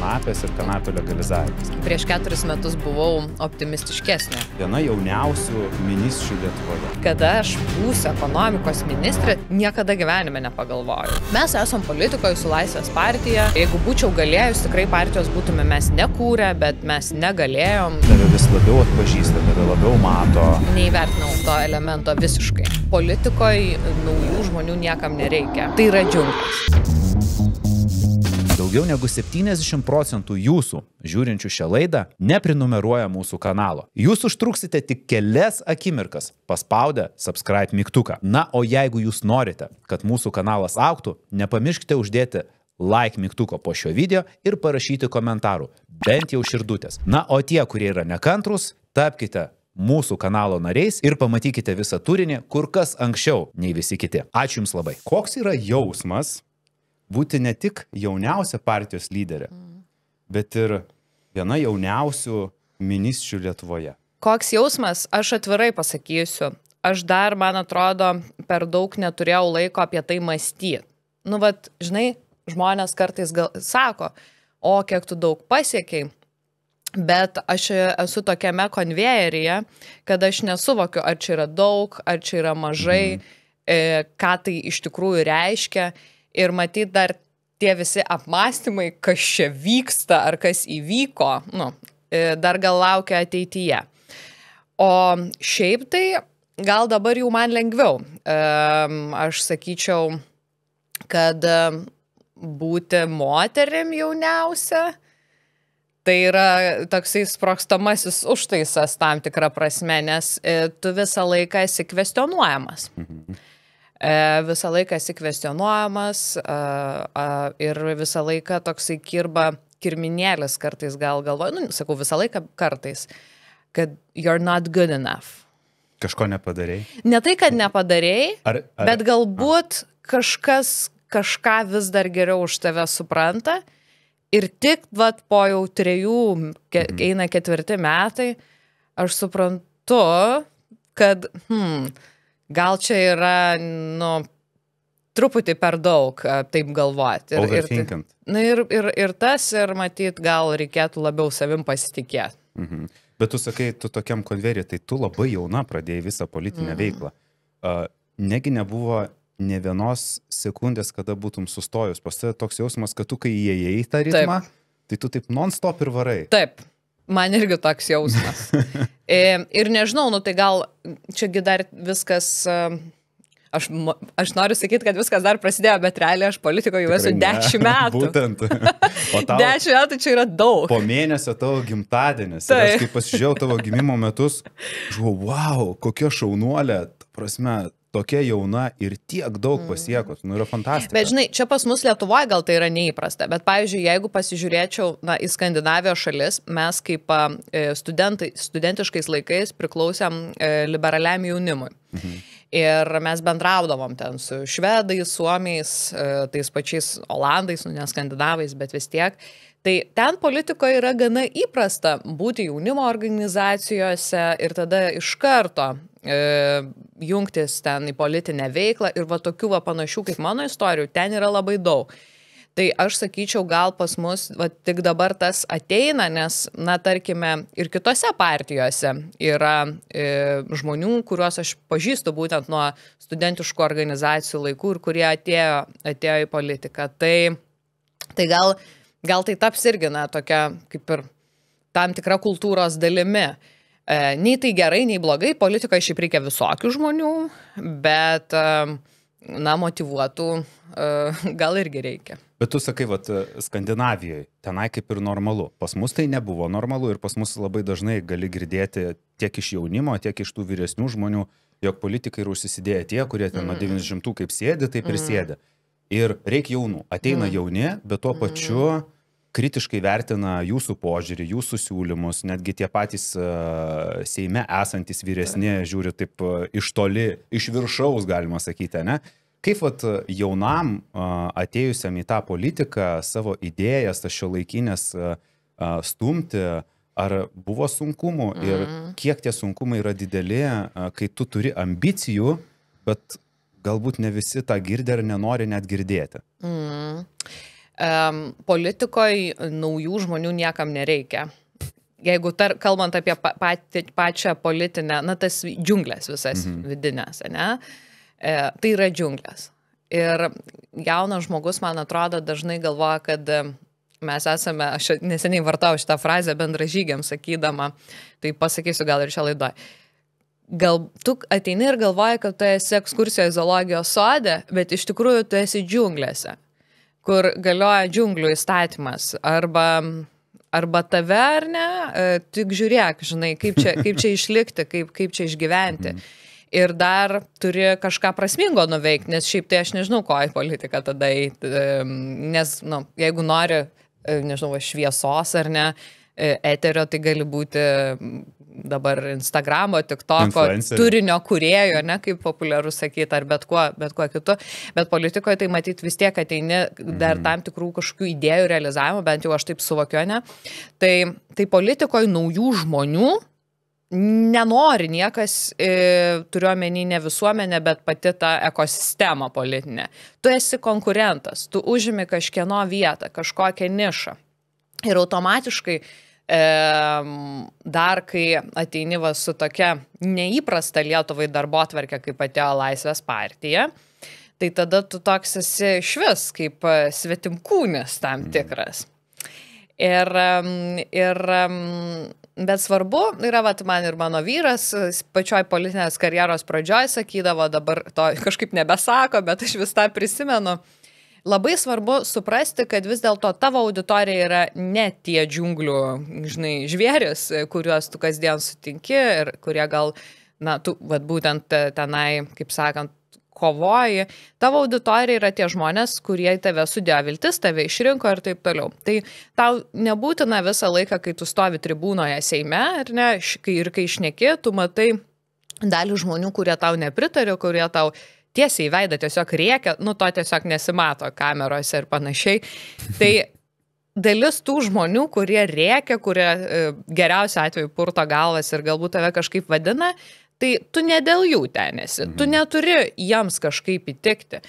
kanapės ir kanapių legalizavimas. Prieš keturis metus buvau optimistiškesnė. Viena jauniausių ministrų Lietuvoje. Kada aš būsiu ekonomikos ministrė, niekada gyvenime nepagalvoju. Mes esam politikoje su Laisvės partija. Jeigu būčiau galėjus, tikrai partijos būtume mes nekūrę, bet mes negalėjom. Tave vis labiau atpažįsta, tave labiau mato. Neįvertinau to elemento visiškai. Politikoje naujų žmonių niekam nereikia. Tai yra džiungas. Daugiau negu 70 procentų jūsų, žiūrinčių šią laidą, neprinumeruoja mūsų kanalo. Jūs užtruksite tik kelias akimirkas paspaudę subscribe mygtuką. Na, o jeigu jūs norite, kad mūsų kanalas auktų, nepamirškite uždėti like mygtuko po šio video ir parašyti komentarų, bent jau širdutės. Na, o tie, kurie yra nekantrus, tapkite mūsų kanalo nariais ir pamatykite visą turinį kur kas anksčiau nei visi kiti. Ačiū Jums labai. Koks yra jausmas būti ne tik jauniausia partijos lyderė, bet ir viena jauniausių ministrių Lietuvoje? Koks jausmas, aš atvirai pasakysiu. Aš dar, man atrodo, per daug neturėjau laiko apie tai mąstyti. Nu, vad, žinai, žmonės kartais gal sako, o kiek tu daug pasiekiai, bet aš esu tokiame konvejeryje, kad aš nesuvokiu, ar čia yra daug, ar čia yra mažai, mhm. ką tai iš tikrųjų reiškia ir matyt dar tie visi apmąstymai, kas čia vyksta ar kas įvyko, nu, e, dar gal laukia ateityje. O šiaip tai gal dabar jau man lengviau. Aš sakyčiau, kad būti moterim jauniausia, tai yra toksai sprokstamasis užtaisas tam tikrą prasme, nes e, tu visą laiką esi kvestionuojamas. Mhm. E, visą laiką esi kvestionuojamas ir visą laiką toksai kirba kirminėlis kartais gal galvoju, nu, sakau visą laiką kartais, kad you're not good enough. Kažko nepadarėjai? Ne tai, kad nepadarėjai, ar, ar, bet galbūt a. kažkas kažką vis dar geriau už tave supranta ir tik vat, po jau trejų, ke, mhm. eina ketvirti metai, aš suprantu, kad, hmm, gal čia yra, nu, truputį per daug taip galvoti. Ir, ir, na, ir, ir, ir tas, ir matyt, gal reikėtų labiau savim pasitikėti. Mhm. Bet tu sakai, tu tokiam konveriui, tai tu labai jauna pradėjai visą politinę mhm. veiklą. Uh, negi nebuvo ne vienos sekundės, kada būtum sustojus. Pas tave toks jausmas, kad tu kai įėjai į tą ritmą, taip. tai tu taip non-stop ir varai. Taip, Man irgi toks jausmas. E, ir nežinau, nu tai gal čiagi dar viskas. Aš, aš noriu sakyti, kad viskas dar prasidėjo, bet realiai aš politikoje jau esu dešimt metų. Būtent. Dešimt metų čia yra daug. Po mėnesio tavo gimtadienis. Tai. Aš kai pasižiūrėjau tavo gimimo metus, žinau, wow, kokia šaunuolė. Prasme, tokia jauna ir tiek daug mm. pasiekot, nu yra fantastika. Bet žinai, čia pas mus Lietuvoje gal tai yra neįprasta, bet pavyzdžiui, jeigu pasižiūrėčiau na, į Skandinavijos šalis, mes kaip e, studentai, studentiškais laikais priklausėm e, liberaliam jaunimui. Mhm. Ir mes bendraudavom ten su švedais, suomiais, e, tais pačiais olandais, nu ne skandinavais, bet vis tiek. Tai ten politikoje yra gana įprasta būti jaunimo organizacijose ir tada iš karto jungtis ten į politinę veiklą ir va tokių va panašių kaip mano istorijų ten yra labai daug. Tai aš sakyčiau, gal pas mus va, tik dabar tas ateina, nes, na, tarkime, ir kitose partijose yra e, žmonių, kuriuos aš pažįstu būtent nuo studentiškų organizacijų laikų ir kurie atėjo, atėjo į politiką. Tai, tai gal gal tai taps irgi, na, tokia kaip ir tam tikra kultūros dalimi. E, nei tai gerai, nei blogai, politikoje šiaip reikia visokių žmonių, bet, e, na, motivuotų e, gal irgi reikia. Bet tu sakai, vat, Skandinavijoje, tenai kaip ir normalu. Pas mus tai nebuvo normalu ir pas mus labai dažnai gali girdėti tiek iš jaunimo, tiek iš tų vyresnių žmonių, jog politikai yra užsisidėję tie, kurie ten mm. nuo 90 kaip sėdi, taip ir mm. sėdi. Ir reikia jaunų. Ateina mm. jauni, bet tuo pačiu mm. Kritiškai vertina jūsų požiūrį, jūsų siūlymus, netgi tie patys uh, Seime esantis vyresni žiūri taip uh, iš toli, iš viršaus, galima sakyti, ne? Kaip vat, jaunam uh, atėjusiam į tą politiką savo idėjas, tas šio laikinės stumti, ar buvo sunkumų ir kiek tie sunkumai yra dideli, kai tu turi ambicijų, bet galbūt ne visi tą girdė ir nenori net girdėti. Mm. Um, politikoje naujų žmonių niekam nereikia. Jeigu tar, kalbant apie pa, pati, pačią politinę, na tas džiunglės visas mhm. vidinės, ne, e, tai yra džiunglės. Ir jaunas žmogus, man atrodo, dažnai galvoja, kad mes esame, aš neseniai vartau šitą frazę bendražygiam sakydama, tai pasakysiu gal ir šią laidą. Gal tu ateini ir galvoji, kad tu esi ekskursijoje zoologijos sode, bet iš tikrųjų tu esi džiunglėse, kur galioja džiunglių įstatymas. Arba, arba tave ar ne, e, tik žiūrėk, žinai, kaip čia, kaip čia išlikti, kaip, kaip čia išgyventi. Mm ir dar turi kažką prasmingo nuveikti, nes šiaip tai aš nežinau, ko į politiką tada eiti, nes, na, nu, jeigu nori, e, nežinau, šviesos ar ne, e, eterio, tai gali būti dabar Instagramo, TikToko turinio kurėjo, ne kaip populiaru sakyti, ar bet kuo, bet kuo kitu. Bet politikoje tai matyti vis tiek ateini dar mm. tam tikrų kažkokių idėjų realizavimo, bent jau aš taip suvokiu, ne. Tai, tai politikoje naujų žmonių nenori niekas, e, turiuomenį ne visuomenė, bet pati ta ekosistema politinė. Tu esi konkurentas, tu užimi kažkieno vietą, kažkokią nišą. Ir automatiškai dar kai ateini va su tokia neįprasta Lietuvai darbo atverkė, kaip atėjo Laisvės partija, tai tada tu toks esi švis, kaip svetimkūnis tam tikras. Ir, ir Bet svarbu yra, vat, man ir mano vyras pačioj politinės karjeros pradžioj sakydavo, dabar to kažkaip nebesako, bet aš vis tą prisimenu. Labai svarbu suprasti, kad vis dėlto tavo auditorija yra ne tie džiunglių, žinai, žvėris, kuriuos tu kasdien sutinki ir kurie gal, na, tu, vad būtent tenai, kaip sakant, kovoji, tavo auditorija yra tie žmonės, kurie į tave sudėjo viltis, tave išrinko ir taip toliau. Tai tau nebūtina visą laiką, kai tu stovi tribūnoje Seime, ar ne, ir kai išneki, tu matai dalį žmonių, kurie tau nepritarė, kurie tau tiesiai į veidą tiesiog rėkia, nu to tiesiog nesimato kamerose ir panašiai. Tai dalis tų žmonių, kurie rėkia, kurie e, geriausiu atveju purto galvas ir galbūt tave kažkaip vadina, Tai tu ne dėl jų tenėsi, mhm. tu neturi jiems kažkaip įtikti.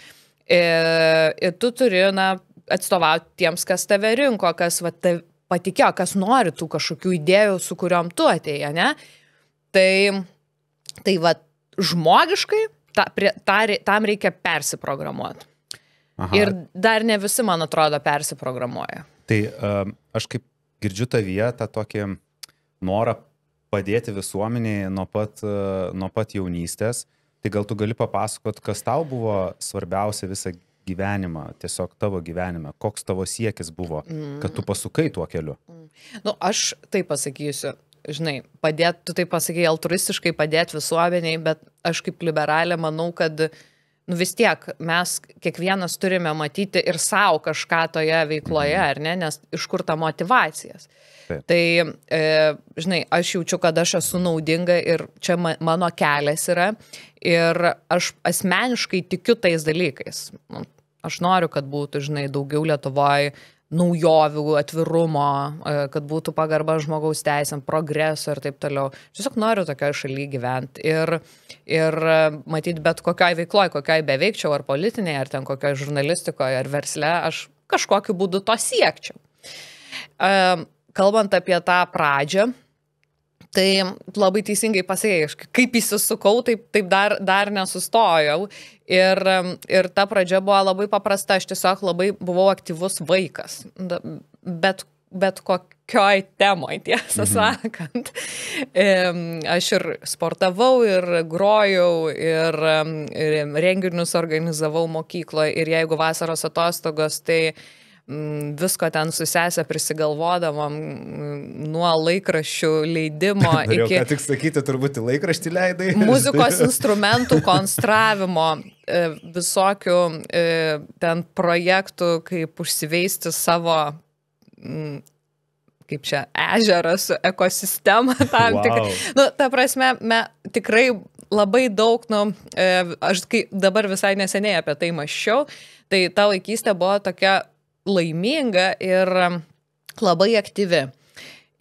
Ir, e, ir tu turi, na, atstovauti tiems, kas tave rinko, kas va, te, patikėjo, kas nori tų kažkokių idėjų, su kuriuom tu atėjai, ne? Tai, tai va, žmogiškai ta, prie, ta, tam reikia persiprogramuoti. Aha. Ir dar ne visi, man atrodo, persiprogramuoja. Tai uh, aš kaip girdžiu tą tokį norą padėti visuomeniai nuo pat, e, nuo pat jaunystės. Tai gal tu gali papasakot, kas tau buvo svarbiausia visą gyvenimą, tiesiog tavo gyvenime, koks tavo siekis buvo, kad tu pasukai tuo keliu? Mm. Nu, aš tai pasakysiu, žinai, padėti, tu tai pasakai altruistiškai padėti visuomeniai, bet aš kaip liberalė manau, kad nu vis tiek mes kiekvienas turime matyti ir savo kažką toje veikloje, mhm. ar ne, nes iš kur ta motivacijas. Taip. Tai, e, žinai, aš jaučiu, kad aš esu naudinga ir čia ma mano kelias yra ir aš asmeniškai tikiu tais dalykais. Nu, aš noriu, kad būtų, žinai, daugiau Lietuvoje naujovių, atvirumo, e, kad būtų pagarba žmogaus teisėm, progreso ir taip toliau. Tiesiog noriu tokioje šalyje gyventi. Ir, ir e, matyti bet kokioje veikloje, kokioje beveikčiau, ar politinėje, ar ten kokioje žurnalistikoje, ar versle, aš kažkokiu būdu to siekčiau. Um, kalbant apie tą pradžią, tai labai teisingai pasakė, kaip įsisukau, taip, taip dar, dar nesustojau. Ir, ir ta pradžia buvo labai paprasta, aš tiesiog labai buvau aktyvus vaikas. Bet, bet kokioj temoj, tiesą mhm. sakant. Aš ir sportavau, ir grojau, ir, ir renginius organizavau mokykloje. Ir jeigu vasaros atostogos, tai Mm, visko ten susesę prisigalvodavom mm, nuo laikraščių leidimo Norėjau, iki... Ką tik sakyti, turbūt laikraštį leidai. Muzikos instrumentų konstravimo, e, visokių e, ten projektų, kaip užsiveisti savo mm, kaip čia, ežerą su ekosistema tam wow. tikrai. Nu, ta prasme, me, tikrai labai daug, nu, e, aš kai dabar visai neseniai apie tai maščiau, tai ta vaikystė buvo tokia laiminga ir labai aktyvi.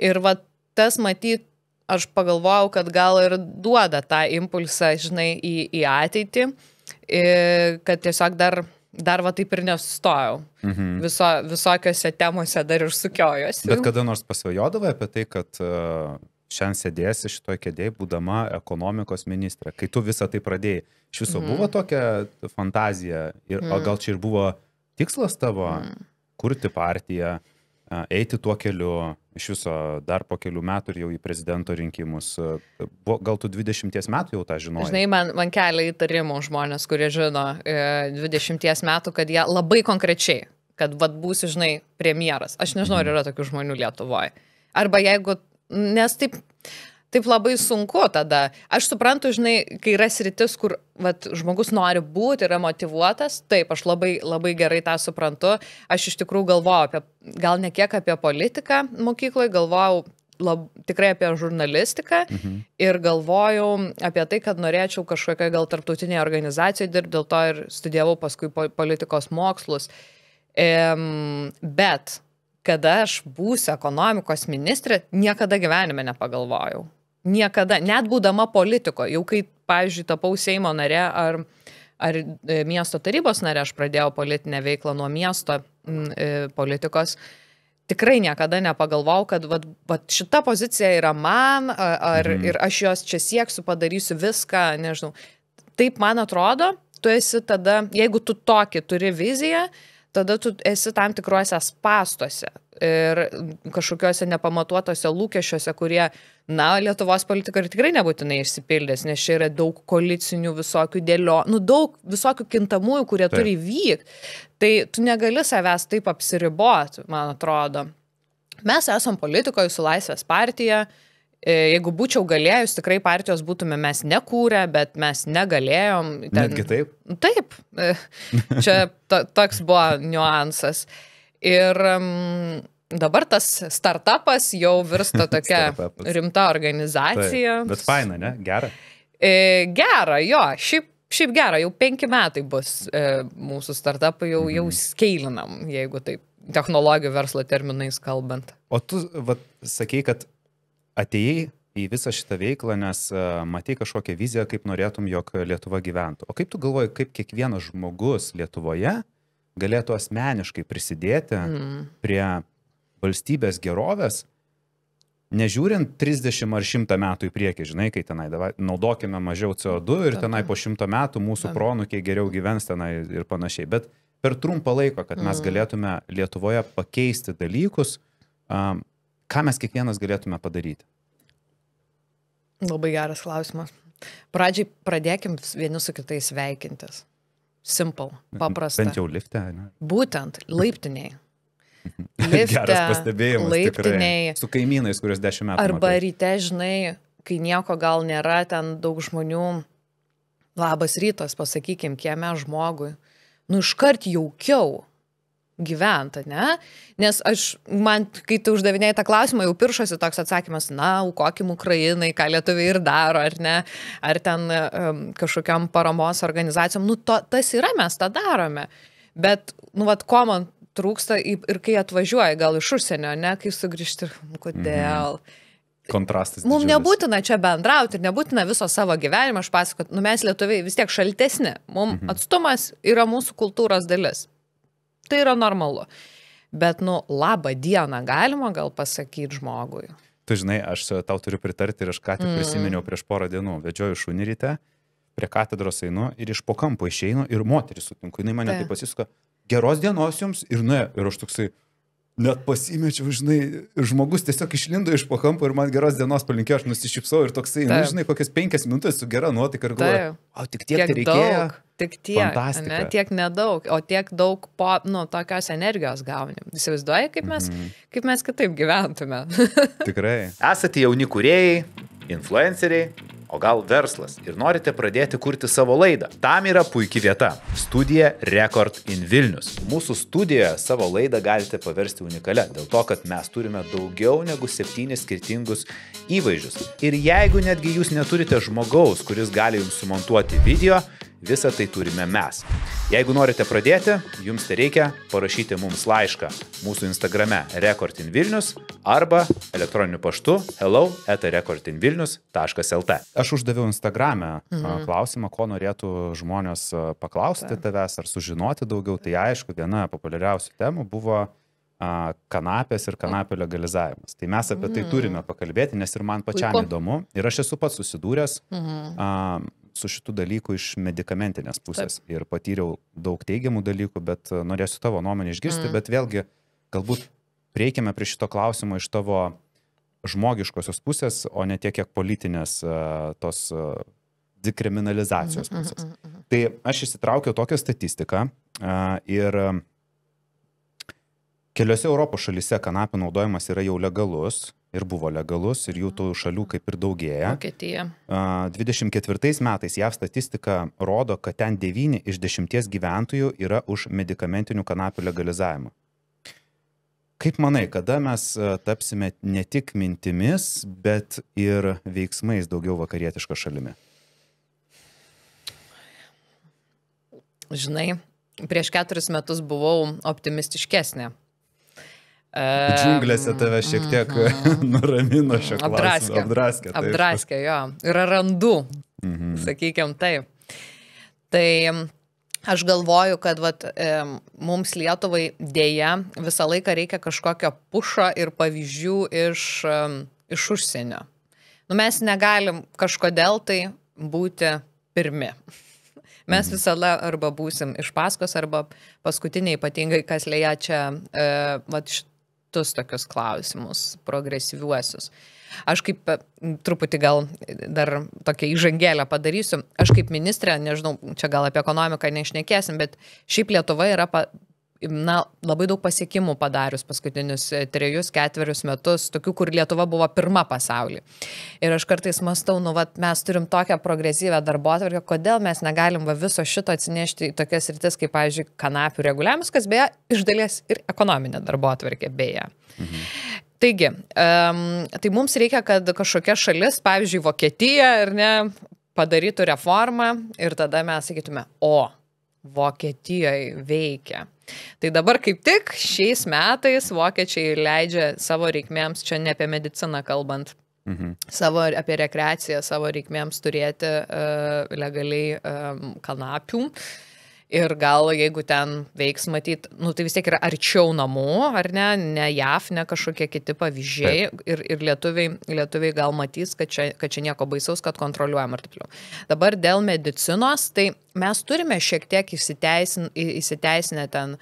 Ir va tas matyt, aš pagalvojau, kad gal ir duoda tą impulsą, žinai, į, į ateitį, kad tiesiog dar dar va taip ir nesustojau. Mhm. Viso, visokiose temose dar ir sukiojosi. Bet kada nors pasvajodavai apie tai, kad uh, šiandien sėdėsi šitoje kėdėje, būdama ekonomikos ministrė, kai tu visą tai pradėjai. Iš viso mhm. buvo tokia fantazija, ir, mhm. o gal čia ir buvo tikslas tavo mhm. Kurti partiją, eiti tuo keliu, iš viso dar po kelių metų ir jau į prezidento rinkimus. Gal tu 20 metų jau tą žinojai? Žinai, man, man kelia įtarimų žmonės, kurie žino 20 e, metų, kad jie labai konkrečiai, kad vad būsi, žinai, premjeras. Aš nežinau, ar yra tokių žmonių Lietuvoje. Arba jeigu, nes taip, taip labai sunku tada. Aš suprantu, žinai, kai yra sritis, kur vat, žmogus nori būti, yra motivuotas, taip, aš labai, labai gerai tą suprantu. Aš iš tikrųjų galvoju apie, gal ne kiek apie politiką mokykloje, galvojau lab, tikrai apie žurnalistiką mhm. ir galvojau apie tai, kad norėčiau kažkokioje gal tarptautinėje organizacijoje dirbti, dėl to ir studijavau paskui politikos mokslus. Ehm, bet kada aš būsiu ekonomikos ministrė, niekada gyvenime nepagalvojau. Niekada, net būdama politiko, jau kai, pavyzdžiui, tapau Seimo nare ar, ar e, miesto tarybos nare, aš pradėjau politinę veiklą nuo miesto m, e, politikos, tikrai niekada nepagalvojau, kad vat, vat šita pozicija yra man, ar, mhm. ir aš jos čia sieksiu, padarysiu viską, nežinau. Taip man atrodo, tu esi tada, jeigu tu tokį turi viziją, tada tu esi tam tikruose spastuose ir kažkokiuose nepamatuotose lūkesčiuose, kurie, na, Lietuvos politika tikrai nebūtinai išsipildės, nes čia yra daug koalicinių visokių dėlio, nu, daug visokių kintamųjų, kurie taip. turi vykti. Tai tu negali savęs taip apsiriboti, man atrodo. Mes esam politikoje su Laisvės partija, E, jeigu būčiau galėjus, tikrai partijos būtume mes nekūrę, bet mes negalėjom. Ten... Netgi taip? Taip, e, čia to, toks buvo niuansas. Ir um, dabar tas startupas jau virsta tokia rimta organizacija. Taip, bet faina, ne? Gera. E, gera, jo, šiaip, šiaip gera, jau penki metai bus e, mūsų startupai, jau, jau mhm. skailinam, jeigu taip technologijų verslo terminais kalbant. O tu, vat, sakei, kad atėjai į visą šitą veiklą, nes e, matai kažkokią viziją, kaip norėtum, jog Lietuva gyventų. O kaip tu galvoji, kaip kiekvienas žmogus Lietuvoje galėtų asmeniškai prisidėti mm. prie valstybės gerovės, nežiūrint 30 ar 100 metų į priekį, žinai, kai tenai davai, naudokime mažiau CO2 ir tenai po 100 metų mūsų pronukiai geriau gyvens tenai ir panašiai. Bet per trumpą laiką, kad mes mm. galėtume Lietuvoje pakeisti dalykus, um, ką mes kiekvienas galėtume padaryti? Labai geras klausimas. Pradžiai pradėkim vieni su kitais sveikintis. Simple, paprasta. Bent jau lifte, ne? Būtent, laiptiniai. Lifte, Geras pastebėjimas. Laiptiniai. Tikrai. Su kaimynais, kurios dešimt metų. Arba matai. ryte, žinai, kai nieko gal nėra, ten daug žmonių. Labas rytas, pasakykim, kieme žmogui. Nu, iškart jaukiau gyventi, ne? Nes aš, man, kai tu uždavinėjai tą klausimą, jau piršosi toks atsakymas, na, aukokim Ukrainai, ką lietuviai ir daro, ar ne, ar ten um, kažkokiam paramos organizacijom, nu, to, tas yra, mes tą darome. Bet, nu, vad, ko man trūksta ir kai atvažiuoji, gal iš užsienio, ne, kai sugrįžti, nu, kodėl. Mhm kontrastas. Mums nebūtina čia bendrauti ir nebūtina viso savo gyvenimo aš pasakot, nu mes lietuviai vis tiek šaltesni, mums mhm. atstumas yra mūsų kultūros dalis tai yra normalu. Bet, nu, labą dieną galima gal pasakyti žmogui. Tu žinai, aš tau turiu pritarti ir aš ką tik mm. prisiminiau prieš porą dienų. Vedžioju šunį ryte, prie katedros einu ir iš po kampo išeinu ir moterį sutinku. Jis mane tai. pasisuka, geros dienos jums ir nuėjo. Ir aš toksai, net pasimečiau, žinai, žmogus tiesiog išlindo iš pokampo ir man geros dienos palinkėjo, aš nusišypsau ir toksai, na, nu, žinai, kokias penkias minutės su gera nuotaika ir galvoju, o tik tiek, tiek tai reikėjo. Daug, tik tiek, ne, tiek nedaug, o tiek daug po, nu, tokios energijos gauni. Įsivaizduoji, kaip mes, mm -hmm. kaip mes kitaip gyventume. Tikrai. Esate jauni kuriejai, influenceriai, o gal verslas ir norite pradėti kurti savo laidą. Tam yra puikia vieta - studija Record in Vilnius. Mūsų studijoje savo laidą galite paversti unikalią, dėl to, kad mes turime daugiau negu septynis skirtingus įvaizdžius. Ir jeigu netgi jūs neturite žmogaus, kuris gali jums sumontuoti video, visą tai turime mes. Jeigu norite pradėti, jums tai reikia parašyti mums laišką mūsų Instagrame rekordinvilnius arba elektroniniu paštu hello etarekordinvilnius.lt. Aš uždaviau Instagrame mhm. klausimą, ko norėtų žmonės paklausti tavęs ar sužinoti daugiau. Tai aišku, viena populiariausių temų buvo kanapės ir kanapio legalizavimas. Tai mes apie tai mm. turime pakalbėti, nes ir man pačiam Puiku. įdomu. Ir aš esu pats susidūręs mhm. Su šitų dalykų iš medicamentinės pusės. Taip. Ir patyriau daug teigiamų dalykų, bet norėsiu tavo nuomonę išgirsti, mm. bet vėlgi galbūt prieikime prie šito klausimo iš tavo žmogiškosios pusės, o ne tiek kiek politinės a, tos a, dekriminalizacijos mhm, pusės. Mm -hmm. Tai aš įsitraukiau tokią statistiką ir Keliose Europos šalise kanapių naudojimas yra jau legalus ir buvo legalus ir jų tų šalių kaip ir daugėja. Vokietija. 24 metais JAV statistika rodo, kad ten 9 iš 10 gyventojų yra už medicamentinių kanapių legalizavimą. Kaip manai, kada mes tapsime ne tik mintimis, bet ir veiksmais daugiau vakarietišką šalimi? Žinai, prieš keturis metus buvau optimistiškesnė. Džiunglėse tave šiek tiek mhm. nuramino šio klausimu. Apdraskė. Apdraskė, jo. Yra randu, mhm. sakykime taip. Tai aš galvoju, kad vat, mums Lietuvai dėja visą laiką reikia kažkokio pušo ir pavyzdžių iš, iš užsienio. Nu, mes negalim kažkodėl tai būti pirmi. Mes mhm. visada arba būsim iš paskos, arba paskutiniai, ypatingai kas lėja čia, e, va, kitus tokius klausimus, progresyviuosius. Aš kaip truputį gal dar tokią įžangėlę padarysiu. Aš kaip ministrė, nežinau, čia gal apie ekonomiką neišnekėsim, bet šiaip Lietuva yra na, labai daug pasiekimų padarius paskutinius e, trejus, ketverius metus, tokių, kur Lietuva buvo pirma pasaulyje. Ir aš kartais mastau, nu, vat, mes turim tokią progresyvę darbo atvarkę, kodėl mes negalim va, viso šito atsinešti į tokias rytis, kaip, pavyzdžiui, kanapių reguliavimas, kas beje, iš dalies ir ekonominė darbo atvarkė beje. Mhm. Taigi, um, tai mums reikia, kad kažkokia šalis, pavyzdžiui, Vokietija, ar ne, padarytų reformą ir tada mes sakytume, o, Vokietijoje veikia. Tai dabar kaip tik šiais metais vokiečiai leidžia savo reikmėms, čia ne apie mediciną kalbant, Mhm. Savo apie rekreaciją, savo reikmėms turėti uh, legaliai um, kanapių. Ir gal jeigu ten veiks matyti, nu, tai vis tiek yra arčiau namų, ar ne, ne JAF, ne kažkokie kiti pavyzdžiai. Taip. Ir, ir lietuviai, lietuviai gal matys, kad čia, kad čia nieko baisaus, kad kontroliuojam ir taip toliau. Dabar dėl medicinos, tai mes turime šiek tiek įsiteisin, įsiteisinę ten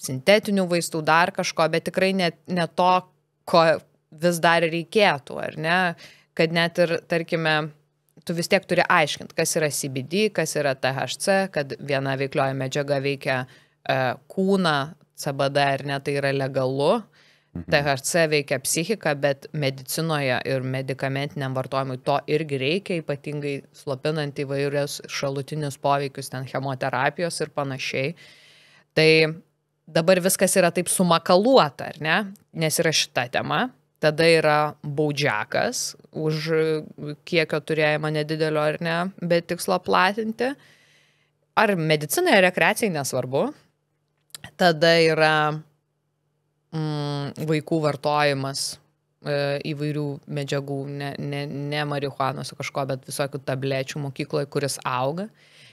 sintetinių vaistų, dar kažko, bet tikrai ne, ne to, ko vis dar reikėtų, ar ne? Kad net ir, tarkime, tu vis tiek turi aiškinti, kas yra CBD, kas yra THC, kad viena veiklioja medžiaga veikia e, kūną, CBD ar ne, tai yra legalu. Mhm. THC veikia psichiką, bet medicinoje ir medicamentiniam vartojimui to irgi reikia, ypatingai slopinant įvairius šalutinius poveikius, ten chemoterapijos ir panašiai. Tai dabar viskas yra taip sumakaluota, ar ne? Nes yra šita tema, tada yra baudžiakas už kiekio turėjimą nedidelio ar ne, bet tikslo platinti. Ar medicinai, ar rekreacijai nesvarbu. Tada yra mm, vaikų vartojimas e, įvairių medžiagų, ne, ne, ne marihuanos kažko, bet visokių tablečių mokykloje, kuris auga.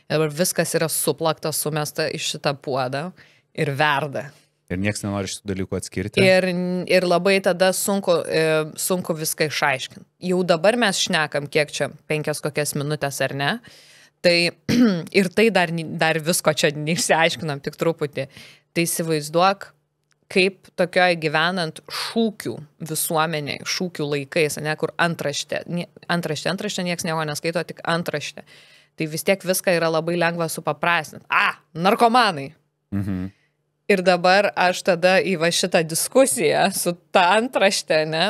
Ir dabar viskas yra suplakta, sumesta iš šitą puodą ir verda. Ir niekas nenori šitų dalykų atskirti. Ir, ir labai tada sunku, e, sunku viską išaiškinti. Jau dabar mes šnekam, kiek čia, penkias kokias minutės ar ne. Tai ir tai dar, dar visko čia neišsiaiškinam, tik truputį. Tai įsivaizduok, kaip tokioje gyvenant šūkių visuomeniai, šūkių laikais, ne kur antraštė, antraštė, antraštė, niekas nieko neskaito, tik antraštė. Tai vis tiek viską yra labai lengva supaprastinti. A, narkomanai. Mhm. Ir dabar aš tada į va šitą diskusiją su ta antrašte, ne,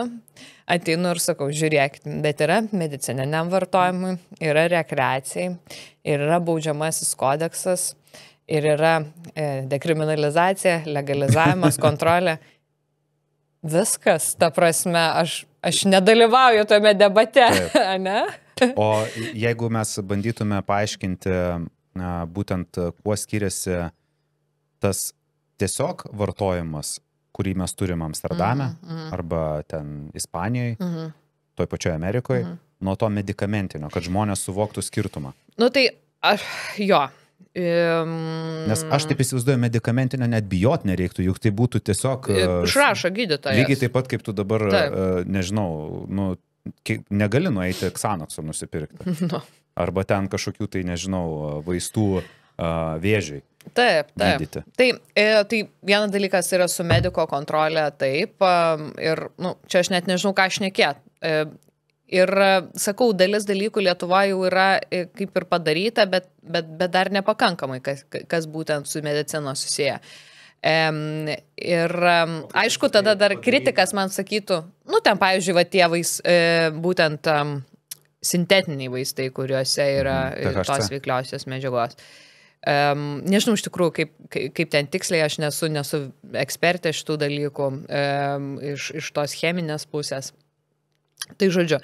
ateinu ir sakau, žiūrėkit, bet yra medicininiam vartojimui, yra rekreacijai, yra baudžiamasis kodeksas, ir yra e, dekriminalizacija, legalizavimas, kontrolė. Viskas, ta prasme, aš, aš nedalyvauju tome debate, ne? O jeigu mes bandytume paaiškinti būtent kuo skiriasi tas tiesiog vartojimas, kurį mes turime Amsterdame Mhm, mhm. arba ten Ispanijoje, Mhm. toj pačioje Amerikoje, Mhm. nuo to medicamentinio, kad žmonės suvoktų skirtumą. Nu tai, aš, jo. Um, Nes aš taip įsivaizduoju, medicamentinio net bijot nereiktų, juk tai būtų tiesiog... Išrašo gydytojas. Lygiai taip pat kaip tu dabar, Taip. a, nežinau, nu, negali nueiti Xanaxo nusipirkti. Nu, Arba ten kažkokių tai, nežinau, vaistų a, vėžiui taip, taip. gydyti. Tai, e, tai vienas dalykas yra su mediko kontrolė, taip. Ir, nu, čia aš net nežinau, ką aš nekėt. Ir e, sakau, dalis dalykų Lietuvoje jau yra e, kaip ir padaryta, bet, bet, bet dar nepakankamai, kas, kas būtent su medicina susiję. Em, ir em, aišku, tada dar kritikas man sakytų, nu ten, pavyzdžiui, va tie vais, e, būtent em, sintetiniai vaistai, kuriuose yra Mhm, e, tos veikliausios medžiagos. Um, nežinau iš tikrųjų, kaip, kaip, ten tiksliai, aš nesu, nesu ekspertė šitų dalykų um, iš, iš tos cheminės pusės. Tai žodžiu.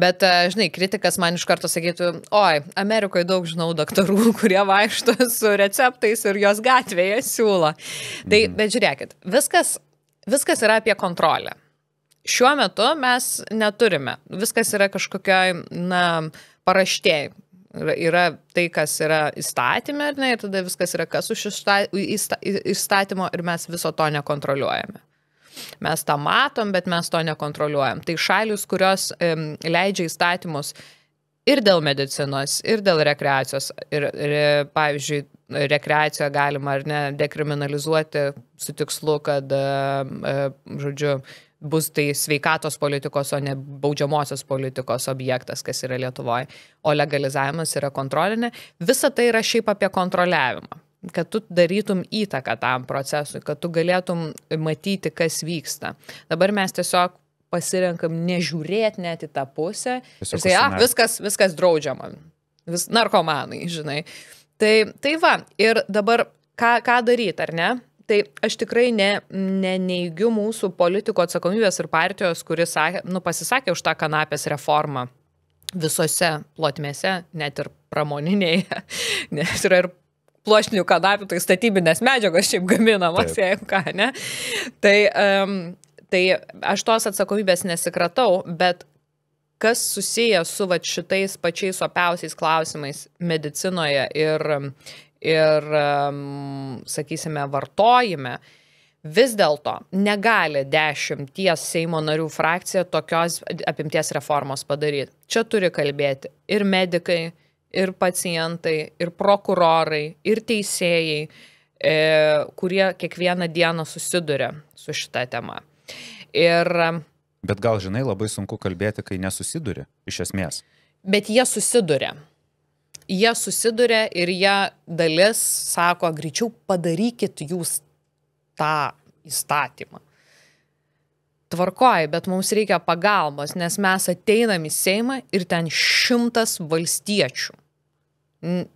Bet, e, žinai, kritikas man iš karto sakytų, oi, Amerikoje daug žinau daktarų, kurie vaikšto su receptais ir jos gatvėje siūlo. Tai, bet žiūrėkit, viskas, viskas yra apie kontrolę. Šiuo metu mes neturime. Viskas yra kažkokioj, na, paraštėjai. Yra, tai, kas yra įstatymė, ar ne, ir tada viskas yra kas už įsta- įsta- įstatymo ir mes viso to nekontroliuojame. Mes tą matom, bet mes to nekontroliuojam. Tai šalis, kurios um, leidžia įstatymus ir dėl medicinos, ir dėl rekreacijos. Ir, ir pavyzdžiui, rekreaciją galima ar ne dekriminalizuoti su tikslu, kad, e, žodžiu, bus tai sveikatos politikos, o ne baudžiamosios politikos objektas, kas yra Lietuvoje, o legalizavimas yra kontrolinė. Visa tai yra šiaip apie kontroliavimą kad tu darytum įtaką tam procesui, kad tu galėtum matyti, kas vyksta. Dabar mes tiesiog pasirenkam nežiūrėti net į tą pusę Tiesiog ir sakai, ah, viskas, viskas draudžiama. Vis narkomanai, žinai. Tai, tai va, ir dabar ką, ką daryti, ar ne? Tai aš tikrai ne, neneigiu mūsų politikų atsakomybės ir partijos, kuris sakė, nu, pasisakė už tą kanapės reformą visose plotmėse, net ir pramoninėje, nes yra ir pluoštinių kanapių, tai statybinės medžiagos šiaip gaminamos, Taip. jeigu ką, ne? Tai, um, tai aš tos atsakomybės nesikratau, bet kas susiję su va, šitais pačiais opiausiais klausimais medicinoje ir, ir sakysime, vartojime, vis dėlto negali dešimties Seimo narių frakcija tokios apimties reformos padaryti. Čia turi kalbėti ir medikai, ir pacientai, ir prokurorai, ir teisėjai, e, kurie kiekvieną dieną susiduria su šita tema. Ir, Bet gal, žinai, labai sunku kalbėti, kai nesusiduri, iš esmės. bet jie susiduria. Jie susiduria ir jie dalis sako, greičiau padarykit jūs tą įstatymą. Tvarkoji, bet mums reikia pagalbos, nes mes ateinam į Seimą ir ten šimtas valstiečių.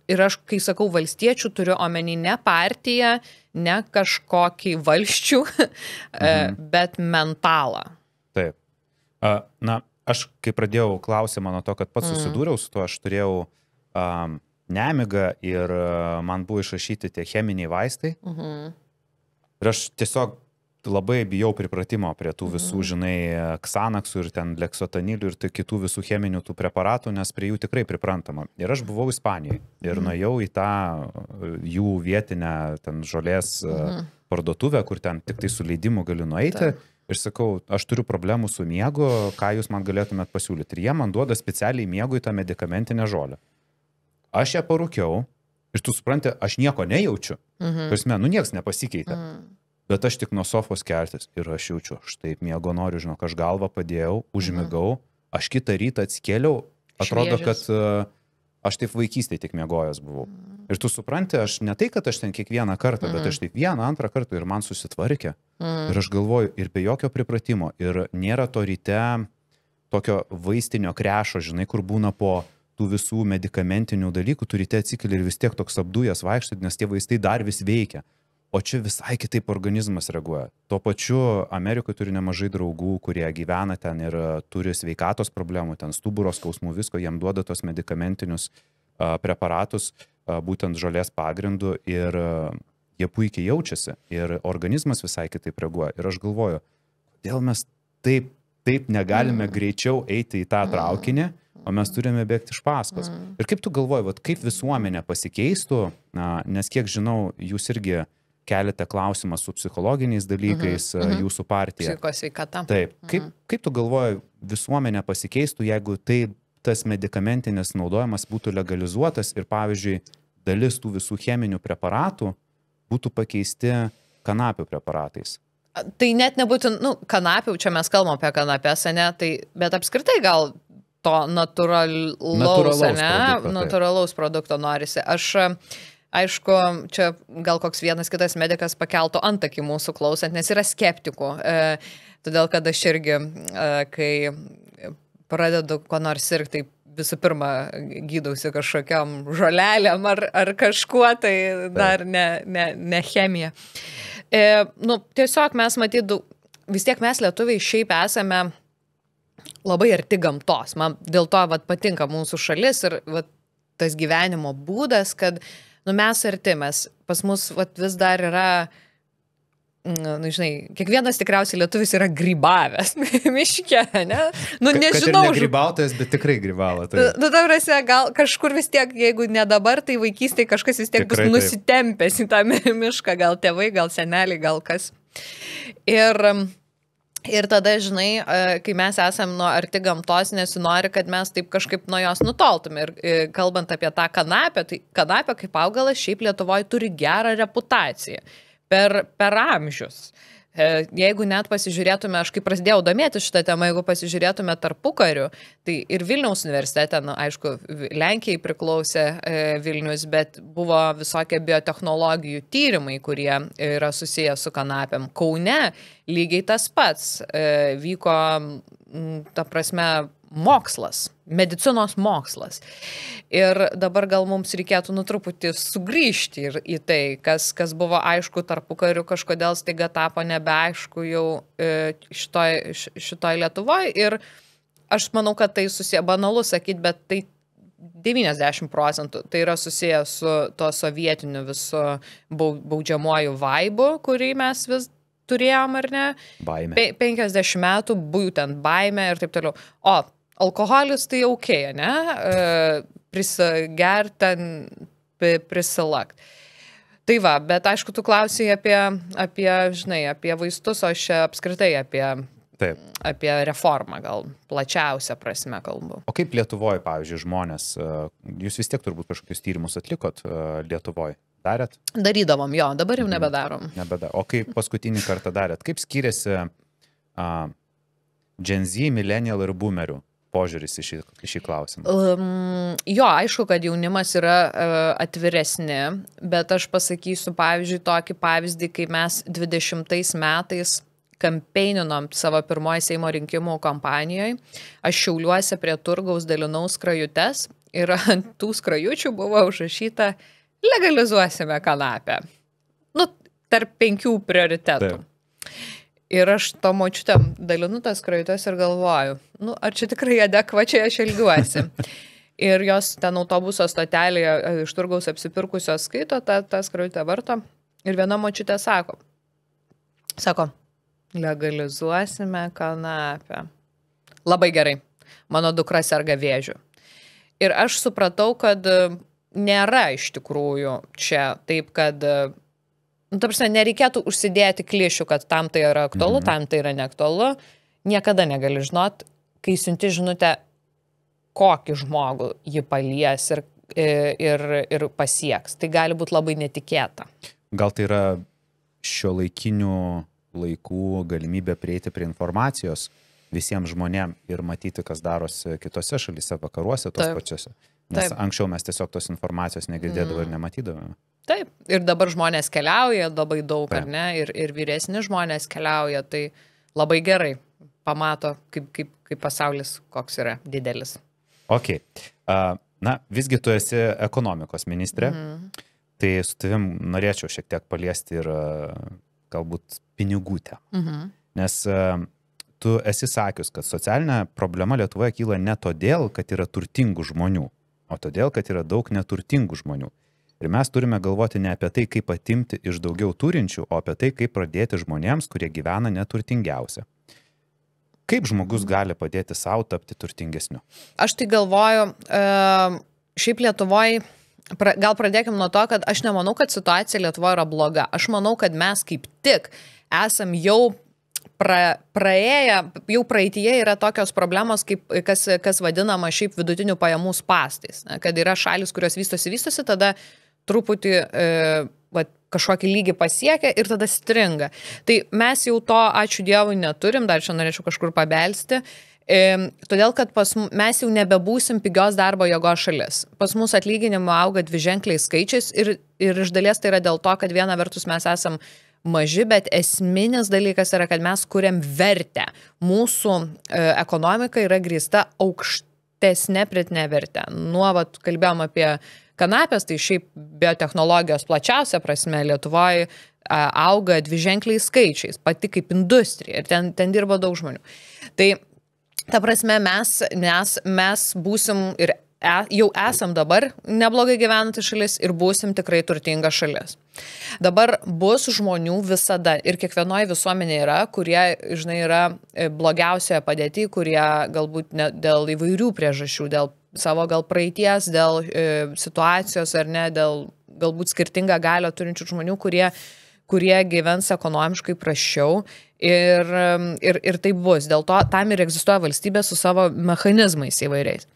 Ir aš, kai sakau valstiečių, turiu omeny ne partiją, ne kažkokį valščių, mhm. bet mentalą. Taip. Na, aš kai pradėjau klausimą nuo to, kad pats Mhm. susidūriau su tuo, aš turėjau um, nemigą ir a, man buvo išrašyti tie cheminiai vaistai. Mhm. Ir aš tiesiog labai bijau pripratimo prie tų visų, žinai, Xanaxų ir ten leksotanilių ir tai kitų visų cheminių tų preparatų, nes prie jų tikrai priprantama. Ir aš buvau Ispanijoje ir nuėjau į tą e, jų vietinę ten žolės mhm. parduotuvę, kur ten tik tai su leidimu galiu nueiti. Taip. Ir sakau, aš turiu problemų su miegu, ką jūs man galėtumėt pasiūlyti. Ir jie man duoda specialiai miegui tą medicamentinę žolę. Aš ją parūkiau ir tu supranti, aš nieko nejaučiu. Mhm. Prasme, nu niekas nepasikeitė. Mhm. Bet aš tik nuo sofos keltis ir aš jaučiu, aš taip miego noriu, žinok, aš galvą padėjau, užmigau, aš kitą rytą atsikėliau, atrodo, Šviežias. kad uh, aš taip vaikystėje tik miegojęs buvau. Ir tu supranti, aš ne tai, kad aš ten kiekvieną kartą, bet aš taip vieną, antrą kartą ir man susitvarkė. Mhm. Ir aš galvoju, ir be jokio pripratimo, ir nėra to ryte tokio vaistinio krešo, žinai, kur būna po tų visų medicamentinių dalykų, tu ryte atsikeli ir vis tiek toks apdujas vaikštai, nes tie vaistai dar vis veikia. O čia visai kitaip organizmas reaguoja. Tuo pačiu Amerikoje turi nemažai draugų, kurie gyvena ten ir a, turi sveikatos problemų, ten stuburo skausmų, visko, jiem duoda tos medicamentinius a, preparatus. a, būtent žolės pagrindu ir jie puikiai jaučiasi ir organizmas visai kitaip reaguoja. Ir aš galvoju, kodėl mes taip, taip negalime mm. greičiau eiti į tą Mm. O mes turime bėgti iš paskos. Mm. Ir kaip tu galvoji, vat, kaip visuomenė pasikeistų, na, nes kiek žinau, jūs irgi keliate klausimą su psichologiniais dalykais mm -hmm. jūsų partija. Psichosveikata. Taip. Kaip, kaip tu galvoji, visuomenė pasikeistų, jeigu tai tas medikamentinis naudojimas būtų legalizuotas ir, pavyzdžiui, dalis tų visų cheminių preparatų būtų pakeisti kanapių preparatais? Tai net nebūtų, nu, kanapių, čia mes kalbam apie kanapės, ne, tai, bet apskritai gal to natūralaus, ne, produkto, taip. natūralaus produkto norisi. Aš, aišku, čia gal koks vienas kitas medikas pakeltų antakį mūsų klausant, nes yra skeptikų. E, todėl, kad aš irgi, e, kai pradedu ko nors ir tai visų pirma gydausi kažkokiam žolelėm ar, ar kažkuo, tai dar ne, ne, ne chemija. E, nu, tiesiog mes matytų, vis tiek mes lietuviai šiaip esame labai arti gamtos. Man dėl to vat, patinka mūsų šalis ir vat, tas gyvenimo būdas, kad nu, mes arti, mes pas mus vat, vis dar yra, mm, nu, žinai, kiekvienas tikriausiai lietuvis yra grybavęs miške, ne? Nu, nežinau. Žu- grybautojas, bet tikrai grybavo. Nu, Tai. nu, ta prasme, gal kažkur vis tiek, jeigu ne dabar, tai vaikystėje kažkas vis tiek Tikrai bus taip. nusitempęs į tą mi- mišką, gal tėvai, gal seneliai, gal kas. Ir, ir tada, žinai, e, kai mes esame nuo arti gamtos, nesinori, kad mes taip kažkaip nuo jos nutoltume. Ir e, kalbant apie tą kanapę, tai kanapė kaip augalas šiaip Lietuvoje turi gerą reputaciją per, per amžius. E, Jeigu net pasižiūrėtume, aš kai prasidėjau domėti šitą temą, jeigu pasižiūrėtume tarpukariu, tai ir Vilniaus universitete, na, aišku, Lenkijai priklausė e, Vilnius, bet buvo visokie biotehnologijų tyrimai, kurie yra susiję su kanapėm. Kaune lygiai tas pats e, vyko, ta prasme, mokslas, medicinos mokslas. Ir dabar gal mums reikėtų nutruputį sugrįžti ir į tai, kas, kas buvo aišku tarpu kariu, kažkodėl staiga tapo nebeaišku jau e, šitoj, šitoj Lietuvoje. Ir aš manau, kad tai susiję, banalu sakyti, bet tai 90 procentų tai yra susiję su to sovietiniu visu bau- baudžiamuoju vaibu, kurį mes vis turėjom ar ne. Baimė. Pe 50 metų būtent baime ir taip toliau. O, alkoholis tai ok, ne? Prisigert ten, pri- prisilakt. Tai va, bet aišku, tu klausai apie, apie, žinai, apie vaistus, o aš apskritai apie, Taip. apie reformą, gal plačiausią prasme kalbu. O kaip Lietuvoje, pavyzdžiui, žmonės, e, jūs vis tiek turbūt kažkokius tyrimus atlikot e, Lietuvoje? Darėt? Darydavom jo, dabar jau nebedarom. Nebeda. O kaip paskutinį kartą darėt? Kaip skiriasi uh, Gen Z, Millennial ir Boomerių požiūris į šį, į šį klausimą? Um, jo, aišku, kad jaunimas yra uh, atviresni, bet aš pasakysiu, pavyzdžiui, tokį pavyzdį, kai mes 20 metais kampeininam savo pirmoji Seimo rinkimų kampanijoje. Aš šiauliuosi prie turgaus dalinau skrajutes ir ant tų skrajučių buvo užrašyta legalizuosime kanapę. Nu, tarp penkių prioritetų. Taip. Ir aš to močiutėm dalinu tas skrajutes ir galvoju, nu, ar čia tikrai adekvačiai aš elgiuosi. ir jos ten autobuso stotelėje e, iš turgaus apsipirkusios skaito tą, tą skrajutę varto. Ir viena močiutė sako, sako, legalizuosime kanapę. Labai gerai. Mano dukra serga vėžiu. Ir aš supratau, kad e, nėra iš tikrųjų čia taip, kad e, Nu, ta prasme, nereikėtų užsidėti klišių, kad tam tai yra aktualu, Mhm. mhm. tam tai yra neaktualu. Niekada negali žinot, kai siunti žinutę, kokį žmogų ji palies ir, ir, ir pasieks. Tai gali būti labai netikėta. Gal tai yra šio laikinių laikų galimybė prieiti prie informacijos visiems žmonėms ir matyti, kas darosi kitose šalyse, vakaruose, tos Taip. pačiose. Nes Taip. anksčiau mes tiesiog tos informacijos negirdėdavome ir Mm. nematydavome. Taip. Ir dabar žmonės keliauja labai daug, Taip. ar ne? Ir, ir vyresni žmonės keliauja, tai labai gerai pamato, kaip, kaip, kaip pasaulis koks yra didelis. Ok. Uh, na, visgi tu esi ekonomikos ministrė. Mhm. Tai su tavim norėčiau šiek tiek paliesti ir a, galbūt pinigų temą. Mhm. Nes a, tu esi sakius, kad socialinė problema Lietuvoje kyla ne todėl, kad yra turtingų žmonių, o todėl, kad yra daug neturtingų žmonių. Ir mes turime galvoti ne apie tai, kaip atimti iš daugiau turinčių, o apie tai, kaip pradėti žmonėms, kurie gyvena neturtingiausia. Kaip žmogus gali padėti savo tapti turtingesniu? Aš tai galvoju, e, šiaip Lietuvoje, gal pradėkim nuo to, kad aš nemanau, kad situacija Lietuvoje yra bloga. Aš manau, kad mes kaip tik esam jau pra, praėję, jau praeitie yra tokios problemos, kaip, kas, kas vadinama šiaip vidutinių pajamų spastais. Kad yra šalis, kurios vystosi, vystosi, tada truputį e, va, kažkokį lygį pasiekia ir tada stringa. Tai mes jau to, ačiū Dievui, neturim, dar čia norėčiau kažkur pabelsti. E, todėl, kad pas, mes jau nebebūsim pigios darbo jėgos šalis. Pas mus atlyginimo auga dviženkliais skaičiais ir, ir iš dalies tai yra dėl to, kad viena vertus mes esam maži, bet esminis dalykas yra, kad mes kuriam vertę. Mūsų e, ekonomika yra grįsta aukštesnė pritinė vertė. Nuovat kalbėjom apie kanapės, tai šiaip biotehnologijos plačiausia prasme Lietuvoje auga dviženkliais skaičiais, pati kaip industrija ir ten, ten dirba daug žmonių. Tai ta prasme mes, mes, mes būsim ir e, jau esam dabar neblogai gyvenanti šalis ir būsim tikrai turtinga šalis. Dabar bus žmonių visada ir kiekvienoje visuomenėje yra, kurie, žinai, yra e, blogiausioje padėtyje, kurie galbūt ne, dėl įvairių priežasčių, dėl savo gal praeities, dėl e, situacijos ar ne, dėl galbūt skirtingą galę turinčių žmonių, kurie, kurie gyvens ekonomiškai prašiau ir, ir, ir tai bus. Dėl to tam ir egzistuoja valstybė su savo mechanizmais įvairiais.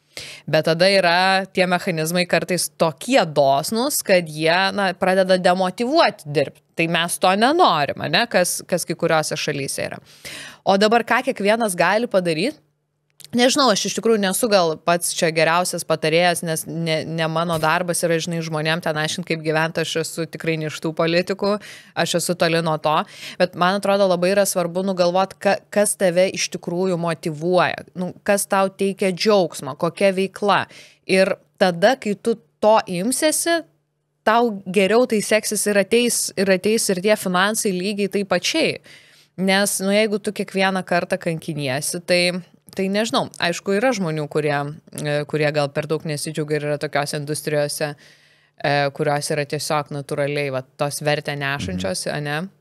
Bet tada yra tie mechanizmai kartais tokie dosnus, kad jie na, pradeda demotivuoti dirbti. Tai mes to nenorim, ne? kas, kas kai kuriuose šalyse yra. O dabar ką kiekvienas gali padaryti? Nežinau, aš iš tikrųjų nesu gal pats čia geriausias patarėjas, nes ne, ne mano darbas yra, žinai, žmonėm ten aiškinti, kaip gyventi, aš esu tikrai ne iš tų politikų, aš esu toli nuo to, bet man atrodo labai yra svarbu nugalvoti, ka, kas tave iš tikrųjų motivuoja, nu, kas tau teikia džiaugsmą, kokia veikla. Ir tada, kai tu to imsiesi, tau geriau tai seksis ir ateis, ir ateis ir tie finansai lygiai taip pačiai. Nes, nu, jeigu tu kiekvieną kartą kankiniesi, tai Tai nežinau, aišku, yra žmonių, kurie, e, kurie gal per daug nesidžiaugia ir yra tokios industrijose, e, kurios yra tiesiog natūraliai va, tos vertę nešančios, mhm. ne?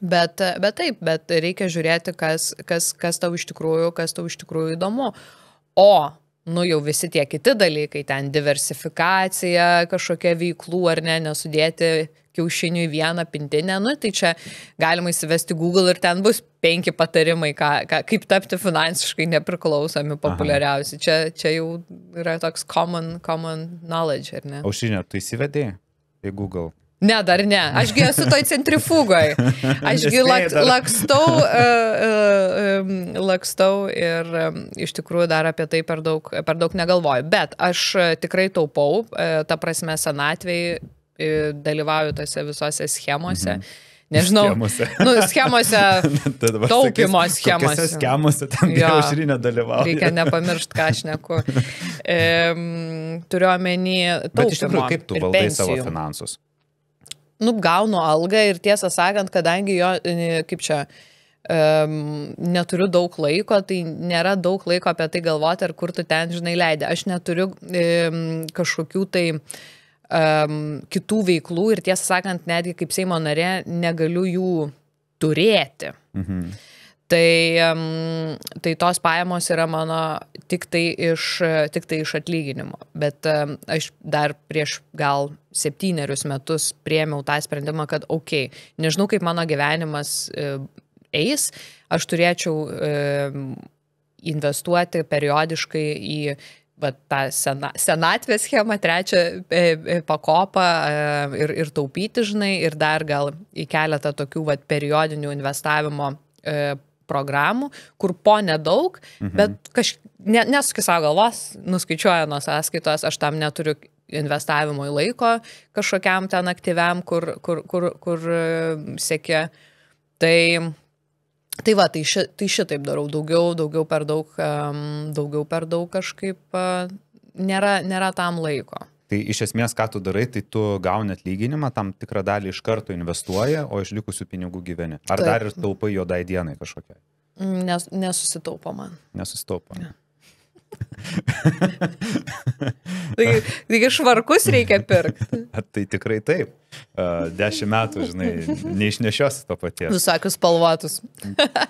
Bet, bet taip, bet reikia žiūrėti, kas, kas, kas tau iš tikrųjų, kas tau iš tikrųjų įdomu. O, nu jau visi tie kiti dalykai, ten diversifikacija, kažkokia veiklų ar ne, nesudėti kiaušinių į vieną pintinę, nu, tai čia galima įsivesti Google ir ten bus penki patarimai, ką, ką, kaip tapti finansiškai nepriklausomi populiariausi. Čia, čia jau yra toks common, common knowledge, ar ne? Aušinė, tu įsivedėjai į Google? Ne, dar ne. Ašgi esu toj centrifugoje. Ašgi lak, lakstau, uh, uh, lakstau ir um, iš tikrųjų dar apie tai per daug, per daug negalvoju. Bet aš tikrai taupau, uh, ta prasme, senatvėj dalyvauju tose visose schemose. Mhm. Nežinau, schemose. Nu, schemose. taupimo sakys, schemose. Schemose ten ja, aušrinė dalyvauja. Reikia nepamiršti, ką aš neku. E, turiu omeny taupimo. Bet iš tikrųjų, kaip tu valdai pensijų. savo finansus? Nu, gaunu algą ir tiesą sakant, kadangi jo, kaip čia, um, neturiu daug laiko, tai nėra daug laiko apie tai galvoti, ar kur tu ten, žinai, leidai. Aš neturiu um, kažkokių tai um, kitų veiklų ir tiesą sakant, netgi kaip Seimo narė negaliu jų turėti. Mhm. Tai, tai tos pajamos yra mano tik tai iš, tik tai iš atlyginimo. Bet aš dar prieš gal septynerius metus priemiau tą sprendimą, kad ok, nežinau, kaip mano gyvenimas uh, eis, aš turėčiau investuoti periodiškai į va, tą sena, senatvės schemą, trečią e, e, pakopą e, ir, ir taupyti, žinai, ir dar gal į keletą tokių va, periodinių investavimo e, programų, kur po nedaug, mhm. bet kažkaip ne, nesukis savo galvos, nuskaičiuoja nuo sąskaitos, aš tam neturiu investavimo į laiko kažkokiam ten aktyviam, kur, kur, kur, kur sėkia. Tai Tai va, tai, ši, tai šitaip darau, daugiau, daugiau per daug, um, daugiau per daug kažkaip uh, nėra, nėra tam laiko. Tai iš esmės, ką tu darai, tai tu gauni atlyginimą, tam tikrą dalį iš karto investuoji, o iš likusių pinigų gyveni. Ar Taip. dar ir taupai juodai dienai kažkokiai? Nes, nesusitaupo man. Nesusitaupo. Ne. Taigi, taigi švarkus reikia pirkti. Tai tikrai taip. Dešimt metų, žinai, neišnešiosi to paties. Visokius spalvotus.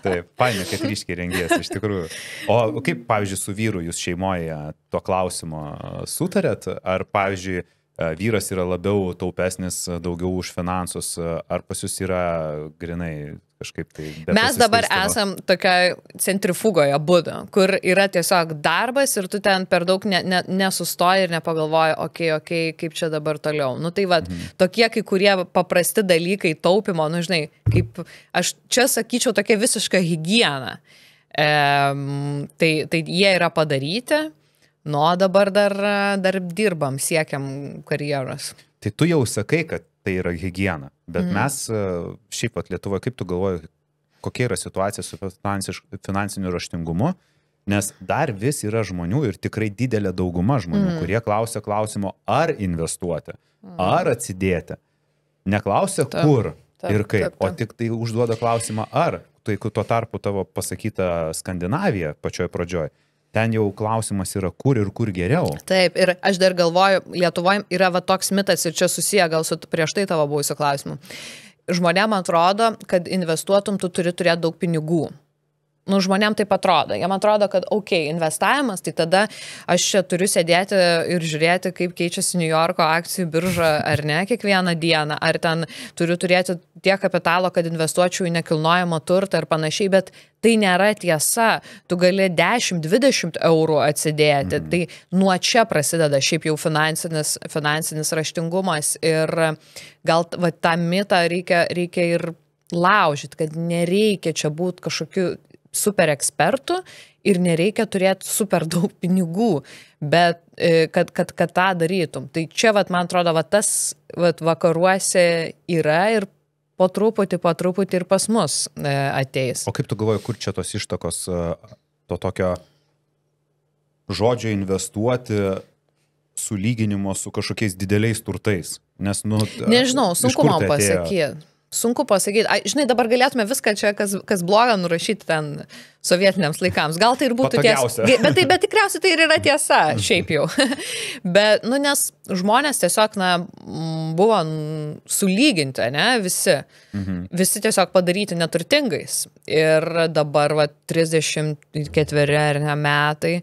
Taip, painė, kad ryškiai rengėsi, iš tikrųjų. O kaip, pavyzdžiui, su vyru jūs šeimoje tuo klausimu sutarėt? Ar, pavyzdžiui, vyras yra labiau taupesnis, daugiau už finansus, ar pas jūs yra grinai kažkaip tai. Mes dabar esam tokia centrifugoje būdu, kur yra tiesiog darbas ir tu ten per daug ne, ne, nesustoji ir nepagalvoji, okei, okay, okei, okay, kaip čia dabar toliau. Nu tai vad, mhm. tokie kai kurie paprasti dalykai taupimo, nu žinai, kaip aš čia sakyčiau tokia visiška hygiena. E, tai, tai jie yra padaryti, nu o dabar dar, dar dirbam, siekiam karjeros. Tai tu jau sakai, kad tai yra hygiena. Bet mm. mes e, šiaip pat Lietuvoje, kaip tu galvoji, kokia yra situacija su finansiniu raštingumu, nes dar vis yra žmonių ir tikrai didelė dauguma žmonių, mm. kurie klausia klausimo, ar investuoti, mm. ar atsidėti. Neklausia, taip, kur taip, ir kaip, taip, taip. o tik tai užduoda klausimą, ar. Tai tuo tarpu tavo pasakyta Skandinavija pačioj pradžioj ten jau klausimas yra kur ir kur geriau. Taip, ir aš dar galvoju, Lietuvoje yra va toks mitas ir čia susiję gal su prieš tai tavo buvusiu klausimu. Žmonėm atrodo, kad investuotum, tu turi turėti daug pinigų nu, žmonėm taip atrodo. Jam atrodo, kad, okei, okay, investavimas, tai tada aš čia turiu sėdėti ir žiūrėti, kaip keičiasi New Yorko akcijų birža ar ne kiekvieną dieną, ar ten turiu turėti tiek kapitalo, kad investuočiau į nekilnojamą turtą ir panašiai, bet tai nėra tiesa. Tu gali 10-20 eurų atsidėti. Mm. Tai nuo čia prasideda šiaip jau finansinis, finansinis raštingumas ir gal va, tą mitą reikia, reikia ir laužyti, kad nereikia čia būti kažkokiu super ekspertų ir nereikia turėti super daug pinigų, bet e, kad, kad, kad tą darytum. Tai čia, vat, man atrodo, vat, tas vat, vakaruose yra ir po truputį, po truputį ir pas mus e, ateis. O kaip tu galvoji, kur čia tos ištakos e, to tokio žodžio investuoti sulyginimo su kažkokiais dideliais turtais? Nes, nu, Nežinau, sunku man pasakyti. Sunku pasakyti. A, žinai, dabar galėtume viską čia, kas, kas bloga, nurašyti ten sovietiniams laikams. Gal tai ir būtų tiesa. Bet, tai, bet tikriausiai tai ir yra tiesa, šiaip jau. bet, nu, nes žmonės tiesiog, na, buvo sulyginti, ne, visi. Mhm. Visi tiesiog padaryti neturtingais. Ir dabar, va, 34 ar ne metai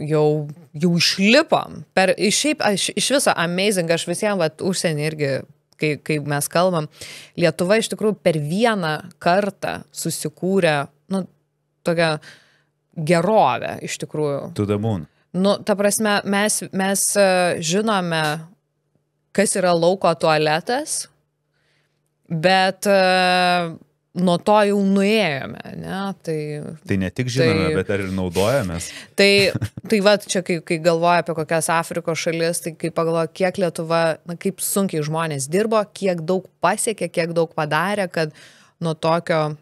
jau, jau išlipom. Per, šiaip, aš, iš viso amazing, aš visiems, va, užsienį irgi kai, kai mes kalbam, Lietuva iš tikrųjų per vieną kartą susikūrė, nu, tokią gerovę iš tikrųjų. Moon. Nu, ta prasme, mes, mes e, žinome, kas yra lauko tualetas, bet uh, nuo to jau nuėjome, ne? Tai, tai ne tik žinome, tai, bet ir naudojamės. Tai, tai va, čia kai, kai galvoja apie kokias Afrikos šalis, tai kai pagalvoja, kiek Lietuva, na, kaip sunkiai žmonės dirbo, kiek daug pasiekė, kiek daug padarė, kad nuo tokio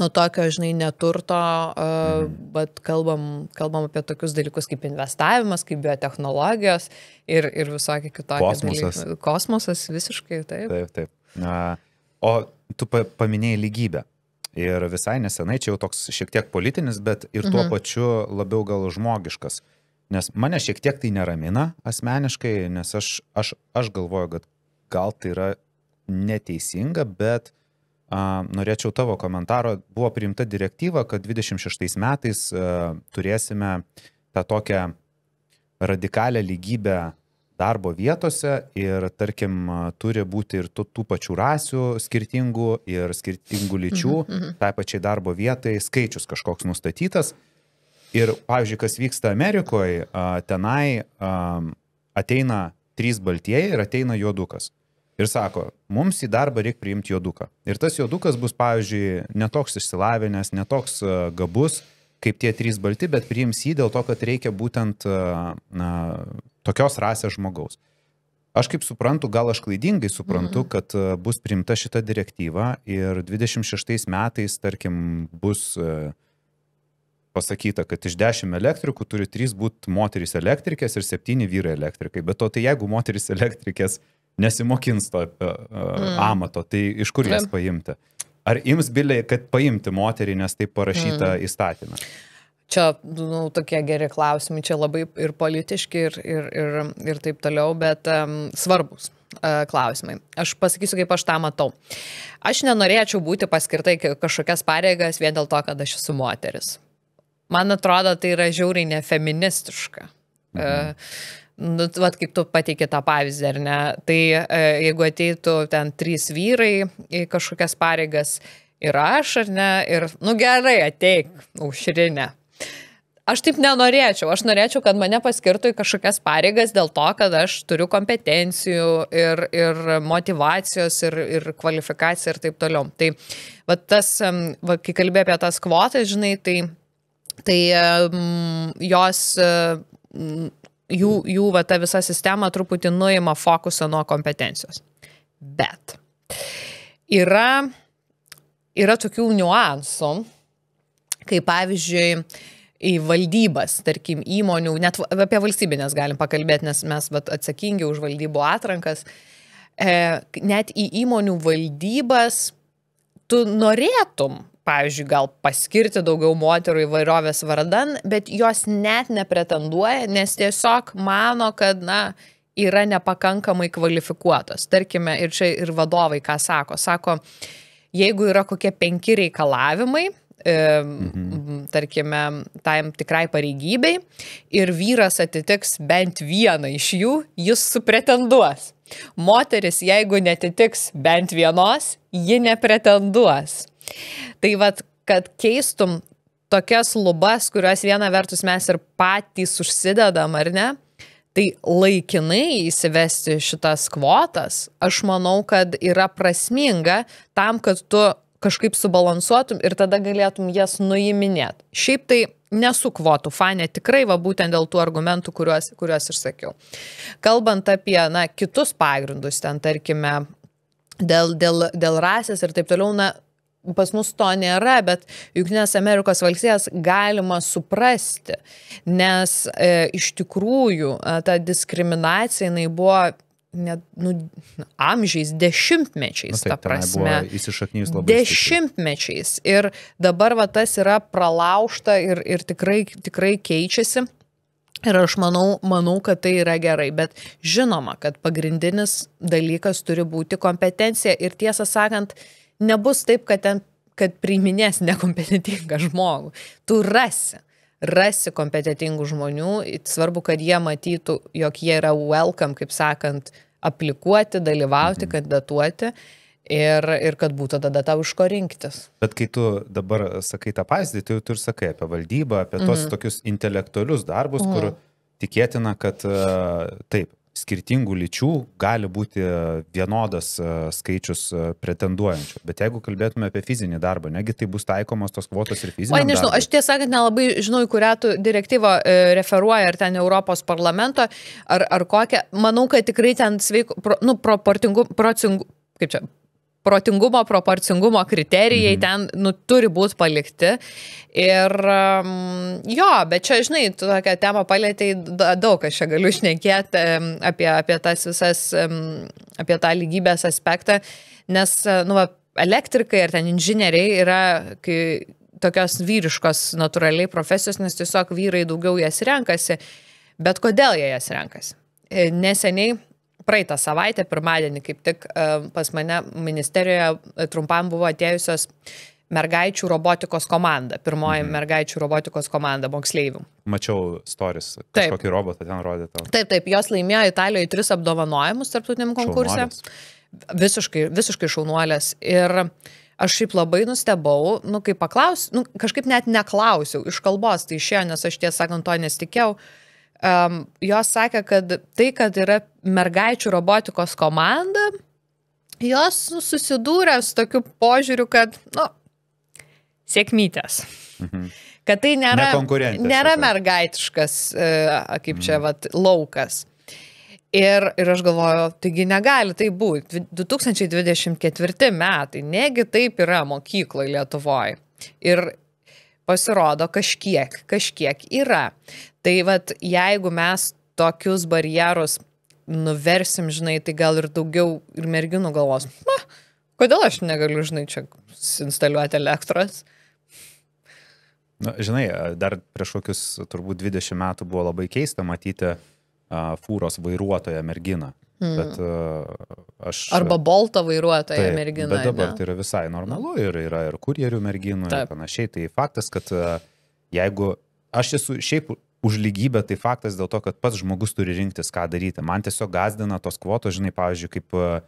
nuo tokio, žinai, neturto, uh, mm. bet kalbam, kalbam apie tokius dalykus kaip investavimas, kaip biotehnologijos ir, ir visokie kitokie. Kosmosas. Dalykai. Kosmosas visiškai, taip. Taip, taip. Na, o tu paminėjai lygybę. Ir visai nesenai, čia jau toks šiek tiek politinis, bet ir tuo mhm. pačiu labiau gal žmogiškas. Nes mane šiek tiek tai neramina asmeniškai, nes aš, aš, aš galvoju, kad gal tai yra neteisinga, bet a, norėčiau tavo komentaro. Buvo priimta direktyva, kad 26 metais a, turėsime tą tokią radikalią lygybę darbo vietose ir, tarkim, turi būti ir tų, tų pačių rasių skirtingų ir skirtingų lyčių, mm -hmm. tai pačiai darbo vietai skaičius kažkoks nustatytas. Ir, pavyzdžiui, kas vyksta Amerikoje, tenai ateina trys baltieji ir ateina juodukas. Ir sako, mums į darbą reikia priimti juoduką. Ir tas juodukas bus, pavyzdžiui, netoks išsilavinęs, netoks gabus, kaip tie trys balti, bet priims jį dėl to, kad reikia būtent na, tokios rasės žmogaus. Aš kaip suprantu, gal aš klaidingai suprantu, mm. kad bus priimta šita direktyva ir 26 metais, tarkim, bus pasakyta, kad iš 10 elektrikų turi 3 būti moterys elektrikės ir 7 vyrai elektrikai. Bet to tai jeigu moterys elektrikės nesimokins to mm. amato, tai iš kur jas paimti? Ar ims biliai, kad paimti moterį, nes tai parašyta mm. įstatymą? Čia, nu, tokie geri klausimai, čia labai ir politiški, ir, ir, ir, ir taip toliau, bet um, svarbus uh, klausimai. Aš pasakysiu, kaip aš tą matau. Aš nenorėčiau būti paskirtai kažkokias pareigas vien dėl to, kad aš esu moteris. Man atrodo, tai yra žiauriai nefeministiška. Mhm. Uh, Nu, vat kaip tu pateikė tą pavyzdį, ar ne? Tai e, jeigu ateitų ten trys vyrai į kažkokias pareigas ir aš, ar ne, ir, nu gerai, ateik, užrinę. Aš taip nenorėčiau, aš norėčiau, kad mane paskirtų į kažkokias pareigas dėl to, kad aš turiu kompetencijų ir, ir motivacijos ir, ir kvalifikaciją ir taip toliau. Tai va, tas, va, kai kalbėjai apie tas kvotas, žinai, tai, tai um, jos um, jų, jų va, ta visa sistema truputį nuima fokusą nuo kompetencijos. Bet yra, yra tokių niuansų, kai pavyzdžiui, į valdybas, tarkim, įmonių, net apie valstybinės galim pakalbėti, nes mes vat, atsakingi už valdybų atrankas, e, net į įmonių valdybas tu norėtum pavyzdžiui, gal paskirti daugiau moterų įvairovės vardan, bet jos net nepretenduoja, nes tiesiog mano, kad, na, yra nepakankamai kvalifikuotos. Tarkime, ir čia ir vadovai ką sako. Sako, jeigu yra kokie penki reikalavimai, mhm. tarkime, tam tikrai pareigybei ir vyras atitiks bent vieną iš jų, jis supretenduos. Moteris, jeigu netitiks bent vienos, ji nepretenduos. Tai vad, kad keistum tokias lubas, kurias viena vertus mes ir patys užsidedam, ar ne? Tai laikinai įsivesti šitas kvotas, aš manau, kad yra prasminga tam, kad tu kažkaip subalansuotum ir tada galėtum jas nuiminėti. Šiaip tai nesu kvotų fane, tikrai va būtent dėl tų argumentų, kuriuos, kuriuos ir sakiau. Kalbant apie na, kitus pagrindus, ten tarkime, dėl, dėl, dėl rasės ir taip toliau, na, pas mus to nėra, bet Junktinės Amerikos valstijas galima suprasti, nes e, iš tikrųjų e, ta diskriminacija jinai buvo net, nu, amžiais, dešimtmečiais, nu, taip, ta prasme. Įsišaknys labai. Dešimtmečiais. Stipriai. Ir dabar va tas yra pralaužta ir, ir tikrai, tikrai keičiasi. Ir aš manau, manau, kad tai yra gerai, bet žinoma, kad pagrindinis dalykas turi būti kompetencija ir tiesą sakant, nebus taip, kad ten kad priiminės nekompetentingą žmogų. Tu rasi, rasi kompetitingų žmonių, svarbu, kad jie matytų, jog jie yra welcome, kaip sakant, aplikuoti, dalyvauti, mhm. kandidatuoti ir, ir kad būtų tada tau iš ko rinktis. Bet kai tu dabar sakai tą pavyzdį, tai tu ir sakai apie valdybą, apie tos mhm. tokius intelektualius darbus, mhm. kur tikėtina, kad taip, skirtingų lyčių gali būti vienodas e, skaičius e, pretenduojančių. Bet jeigu kalbėtume apie fizinį darbą, negi tai bus taikomos tos kvotos ir darbą. Oi, nežinau, darbui. aš tiesą sakant nelabai žinau, į kurią tu direktyvą e, referuoji, ar ten Europos parlamento, ar, ar kokią. Manau, kad tikrai ten sveiko, pro, nu, proportingų, procingų, kaip čia, protingumo, proporcingumo kriterijai mhm. ten nu, turi būti palikti. Ir um, jo, bet čia, žinai, tu tokią temą palėtėjai daug, aš čia galiu šnekėti um, apie, apie tas visas, um, apie tą lygybės aspektą, nes, nu, va, elektrikai ar ten inžinieriai yra, kai tokios vyriškos natūraliai profesijos, nes tiesiog vyrai daugiau jas renkasi. Bet kodėl jie jas renkasi? E, neseniai praeitą savaitę, pirmadienį, kaip tik e, pas mane ministerijoje e, trumpam buvo atėjusios mergaičių robotikos komanda, pirmoji mhm. mergaičių robotikos komanda moksleivių. Mačiau stories, kažkokį robotą ten rodė tau. Taip, taip, jos laimėjo Italijoje tris apdovanojimus tarptautiniam konkursė. Visiškai, visiškai šaunuolės. Ir aš šiaip labai nustebau, nu, kai paklausiau, nu, kažkaip net neklausiau iš kalbos, tai išėjo, nes aš tiesą sakant to nesitikėjau. Uh, um, jos sakė, kad tai, kad yra mergaičių robotikos komanda, jos susidūrė su tokiu požiūriu, kad, nu, sėkmytės. Mhm. Kad tai nėra, nėra mergaitiškas, e, kaip čia, mhm. vat, laukas. Ir, ir aš galvoju, taigi negali tai būti. 2024 metai, negi taip yra mokykloje Lietuvoje. Ir pasirodo kažkiek, kažkiek yra. Tai vad, jeigu mes tokius barjerus nuversim, žinai, tai gal ir daugiau ir merginų galvos, na, kodėl aš negaliu, žinai, čia instaliuoti elektros. Na, žinai, dar prieš kokius turbūt 20 metų buvo labai keista matyti uh, fūros vairuotoją merginą. Hmm. Bet uh, aš. Arba bolto vairuotoją taip, merginą. Bet dabar ne? tai yra visai normalu ir yra ir kurjerių merginų taip. ir panašiai. Tai faktas, kad uh, jeigu aš esu šiaip už lygybę, tai faktas dėl to, kad pats žmogus turi rinktis, ką daryti. Man tiesiog gazdina tos kvotos, žinai, pavyzdžiui, kaip uh,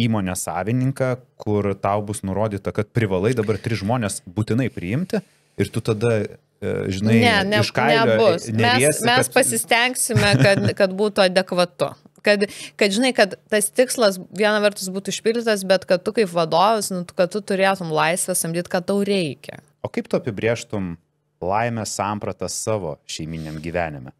įmonės savininką, kur tau bus nurodyta, kad privalai dabar tris žmonės būtinai priimti ir tu tada e, žinai, ne, ne, iš kailio nebus. Neriesi, mes, mes kad... pasistengsime, kad, kad būtų adekvatu. Kad, kad žinai, kad tas tikslas viena vertus būtų išpildytas, bet kad tu kaip vadovas, nu, kad tu turėtum laisvę samdyti, kad tau reikia. O kaip tu apibrieštum laimės sampratą savo šeiminiam gyvenime?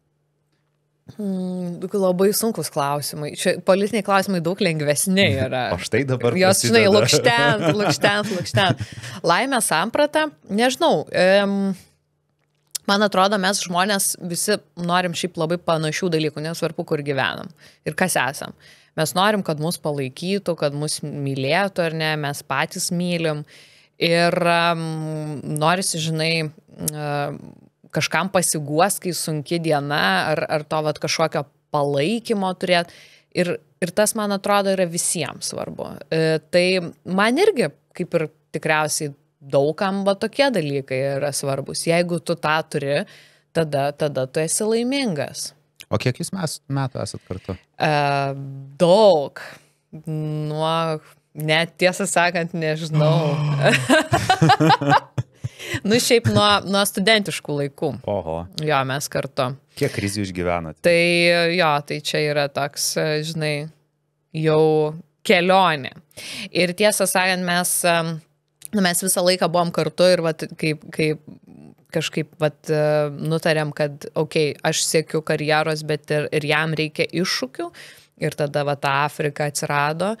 Hmm, labai sunkus klausimai. Čia politiniai klausimai daug lengvesni yra. O štai dabar. Jos, žinai, lukštent, lukštent, lukštent. Laimė samprata, nežinau. Um, man atrodo, mes žmonės visi norim šiaip labai panašių dalykų, nesvarbu, kur gyvenam ir kas esam. Mes norim, kad mus palaikytų, kad mus mylėtų ar ne, mes patys mylim. Ir um, norisi, žinai, uh, kažkam pasiguos, kai sunki diena, ar, ar to vat, kažkokio palaikymo turėti. Ir, ir tas, man atrodo, yra visiems svarbu. E, tai man irgi, kaip ir tikriausiai daugam, va tokie dalykai yra svarbus. Jeigu tu tą turi, tada, tada tu esi laimingas. O kiek jūs mes, metų esat kartu? E, daug. Nuo, net tiesą sakant, nežinau. nu, šiaip nuo, nuo studentiškų laikų. Oho. Jo, mes kartu. Kiek krizių išgyvenate? Tai jo, tai čia yra toks, žinai, jau kelionė. Ir tiesą sakant, mes, nu, mes visą laiką buvom kartu ir vat, kaip, kaip kažkaip vat, nutarėm, kad, okei, okay, aš sėkiu karjeros, bet ir, ir jam reikia iššūkių. Ir tada va ta Afrika atsirado.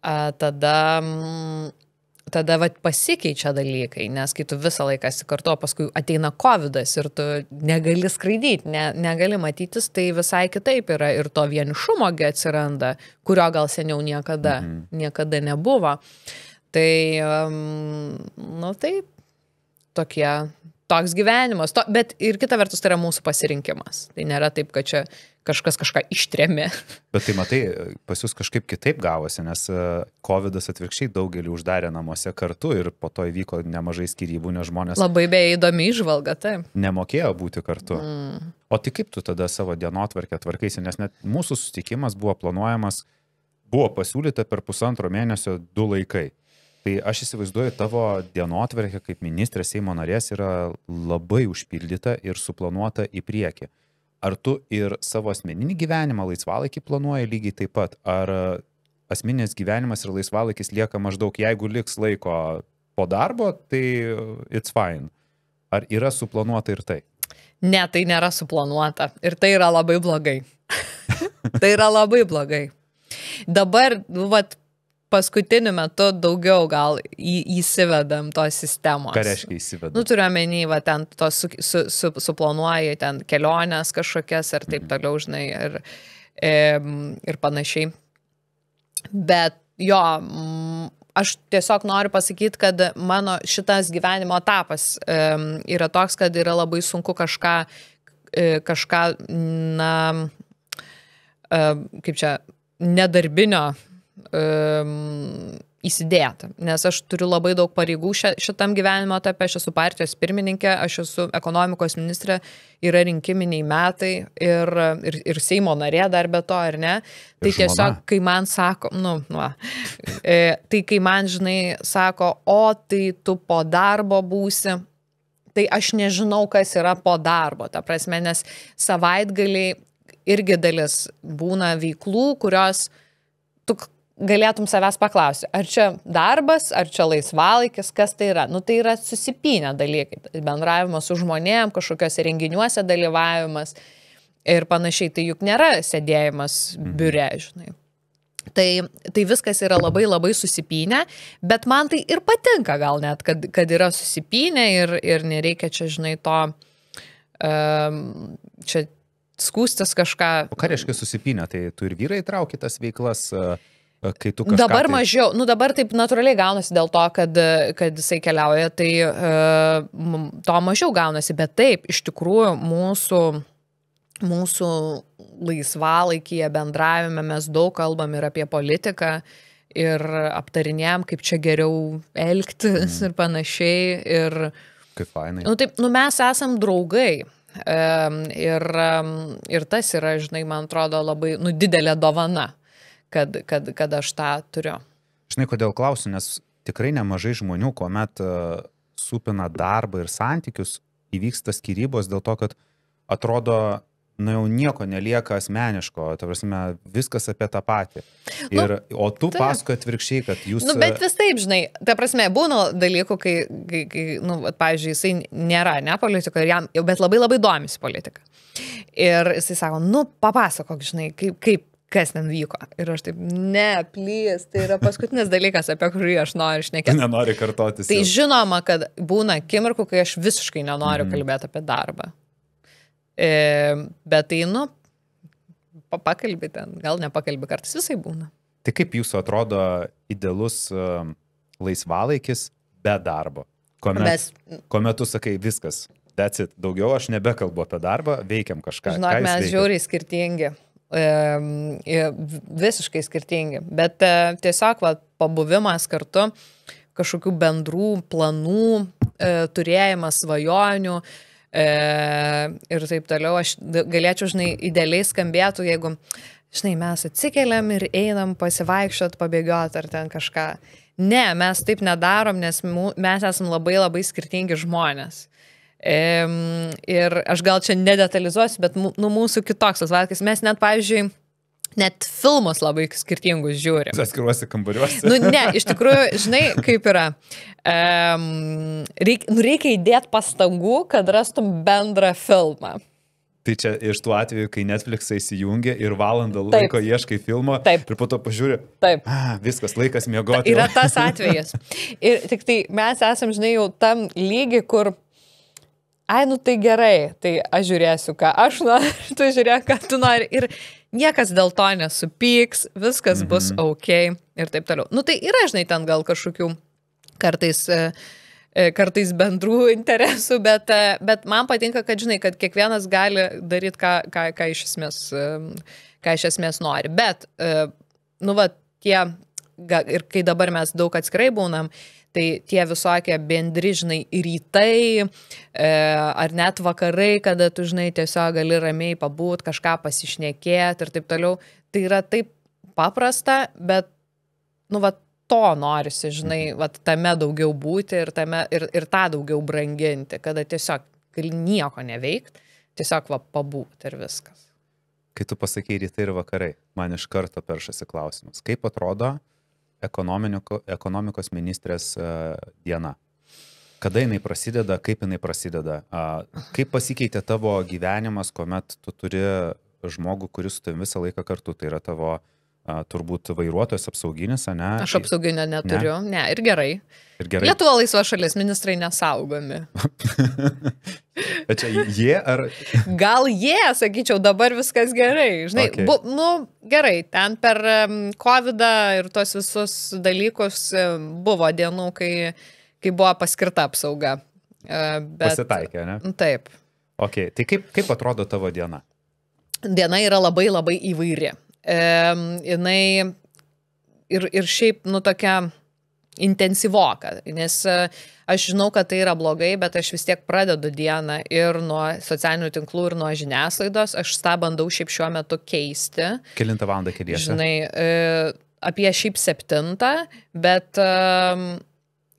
Tada tada vat, pasikeičia dalykai, nes kai tu visą laiką esi kartu, paskui ateina COVID ir tu negali skraidyti, ne, negali matytis, tai visai kitaip yra ir to vienišumogi atsiranda, kurio gal seniau niekada, mhm. niekada nebuvo. Tai, um, nu taip, tokie, toks gyvenimas, to, bet ir kita vertus tai yra mūsų pasirinkimas. Tai nėra taip, kad čia kažkas kažką ištrėmė. Bet tai matai, pas jūs kažkaip kitaip gavosi, nes e, COVID atvirkščiai daugelį uždarė namuose kartu ir po to įvyko nemažai skirybų, nes žmonės... Labai beje įdomi išvalga, taip. Nemokėjo būti kartu. Mm. O tai kaip tu tada savo dienotvarkę tvarkaisi, nes net mūsų susitikimas buvo planuojamas, buvo pasiūlyta per pusantro mėnesio du laikai. Tai aš įsivaizduoju, tavo dienotvarkė kaip ministrės Seimo narės yra labai užpildyta ir suplanuota į priekį ar tu ir savo asmeninį gyvenimą, laisvalaikį planuoji lygiai taip pat, ar asmeninis gyvenimas ir laisvalaikis lieka maždaug, jeigu liks laiko po darbo, tai it's fine. Ar yra suplanuota ir tai? Ne, tai nėra suplanuota. Ir tai yra labai blogai. tai yra labai blogai. Dabar, nu, vat, paskutiniu metu daugiau gal į, įsivedam tos sistemos. Ką reiškia įsivedam? Nu, turiu omeny, va, ten tos su, su, su, suplanuoji ten keliones kažkokias ir taip mhm. toliau, žinai, ir, ir panašiai. Bet jo, aš tiesiog noriu pasakyti, kad mano šitas gyvenimo etapas yra toks, kad yra labai sunku kažką, e, kažką, na, kaip čia, nedarbinio um, įsidėta, nes aš turiu labai daug pareigų šitam gyvenimo etape, aš esu partijos pirmininkė, aš esu ekonomikos ministrė, yra rinkiminiai metai ir, ir, ir Seimo narė dar be to, ar ne? Tai tiesiog, kai man sako, nu, nu, e, tai kai man, žinai, sako, o tai tu po darbo būsi, tai aš nežinau, kas yra po darbo, ta prasme, nes savaitgaliai irgi dalis būna veiklų, kurios galėtum savęs paklausti, ar čia darbas, ar čia laisvalaikis, kas tai yra. Nu, tai yra susipinę dalykai. Bendravimas su žmonėm, kažkokiuose renginiuose dalyvavimas ir panašiai. Tai juk nėra sėdėjimas mhm. biure, žinai. Tai, tai viskas yra labai labai susipinę, bet man tai ir patinka gal net, kad, kad yra susipinę ir, ir nereikia čia, žinai, to um, čia skūstis kažką. O ką reiškia susipinę? Tai tu ir vyrai traukitas veiklas? Uh kai tu kažką... Dabar tai... mažiau, nu dabar taip natūraliai gaunasi dėl to, kad, kad jisai keliauja, tai uh, to mažiau gaunasi, bet taip, iš tikrųjų mūsų, mūsų laisvalaikyje bendravime mes daug kalbam ir apie politiką ir aptarinėjom, kaip čia geriau elgtis mm. ir panašiai. Ir, kaip fainai. Nu, taip, nu, mes esam draugai. Um, ir, ir tas yra, žinai, man atrodo, labai nu, didelė dovana kad, kad, kad aš tą turiu. Žinai, kodėl klausiu, nes tikrai nemažai žmonių, kuomet uh, supina darbą ir santykius, įvyksta skirybos dėl to, kad atrodo, nu jau nieko nelieka asmeniško, ta prasme, viskas apie tą patį. Nu, ir, nu, o tu pasakoji atvirkščiai, kad jūs... Nu, bet vis taip, žinai, ta prasme, būna dalykų, kai, kai, kai nu, pavyzdžiui, jisai nėra, ne politika, jam, bet labai labai domisi politika. Ir jisai sako, nu, papasakok, žinai, kaip, kaip kas ten vyko. Ir aš taip, ne, plys, tai yra paskutinis dalykas, apie kurį aš noriu šnekėti. Nenori kartotis. Tai jau. žinoma, kad būna akimirkų, kai aš visiškai nenoriu mm. kalbėti apie darbą. E, bet tai, nu, pakalbė ten, gal nepakalbė, kartais visai būna. Tai kaip jūsų atrodo idealus uh, laisvalaikis be darbo? Kuomet, Mes... kuomet tu sakai viskas, that's it, daugiau aš nebekalbu apie darbą, veikiam kažką. Žinok, mes žiauriai skirtingi visiškai skirtingi. Bet e, tiesiog va, pabuvimas kartu, kažkokių bendrų planų, e, turėjimas svajonių e, ir taip toliau. Aš galėčiau, žinai, idealiai skambėtų, jeigu, žinai, mes atsikeliam ir einam pasivaikščiot, pabėgiot ar ten kažką. Ne, mes taip nedarom, nes mes esame labai labai skirtingi žmonės. Ir aš gal čia nedetalizuosiu, bet nu, mūsų kitoks tas valkas. Mes net, pavyzdžiui, net filmus labai skirtingus žiūri. Atskiruosi kambariuose. Nu, ne, iš tikrųjų, žinai, kaip yra. Um, reik, nu, reikia įdėti pastangų, kad rastum bendrą filmą. Tai čia iš tų atvejų, kai Netflix įsijungia ir valandą laiko Taip. ieškai filmo Taip. ir po to pažiūri. Taip. Ah, viskas, laikas miegoti. Ta, yra tas atvejas. Ir tik tai mes esam, žinai, jau tam lygi, kur ai, nu tai gerai, tai aš žiūrėsiu, ką aš noriu, tu žiūrėk, ką tu nori. Ir niekas dėl to nesupyks, viskas mhm. bus ok ir taip toliau. Nu tai yra, žinai, ten gal kažkokių kartais, e, e, kartais bendrų interesų, bet, e, bet man patinka, kad, žinai, kad kiekvienas gali daryti, ką, ką, ką, iš esmės, ką iš esmės nori. Bet, nu va, tie, ir kai dabar mes daug atskirai būnam, Tai tie visokie bendri, žinai, rytai e, ar net vakarai, kada tu, žinai, tiesiog gali ramiai pabūt, kažką pasišnekėti ir taip toliau. Tai yra taip paprasta, bet, nu, va, to norisi, žinai, va, tame daugiau būti ir, tame, ir, ir tą daugiau branginti, kada tiesiog gali nieko neveikti, tiesiog va, pabūt ir viskas. Kai tu pasakai rytai ir vakarai, man iš karto peršasi klausimas, kaip atrodo ekonomikos ministrės e, diena. Kada jinai prasideda, kaip jinai prasideda, kaip pasikeitė tavo gyvenimas, kuomet tu turi žmogų, kuris su tavimi visą laiką kartu, tai yra tavo turbūt vairuotojas apsauginis, ne? Aš apsauginio neturiu, ne, ne ir gerai. Ir gerai. Lietuva laisva šalis, ministrai nesaugomi. Čia jie ar... Gal jie, sakyčiau, dabar viskas gerai. Žinai, okay. bu, nu, gerai, ten per COVID ir tos visus dalykus buvo dienų, kai, kai buvo paskirta apsauga. E, bet, Pasitaikė, ne? Taip. Ok, tai kaip, kaip atrodo tavo diena? Diena yra labai labai įvairi. E, jinai ir, ir šiaip, nu, tokia intensyvoka, nes e, aš žinau, kad tai yra blogai, bet aš vis tiek pradedu dieną ir nuo socialinių tinklų, ir nuo žiniasklaidos. Aš tą bandau šiaip šiuo metu keisti. Kilintą valandą kėdėsi? Žinai, e, apie šiaip septintą, bet e,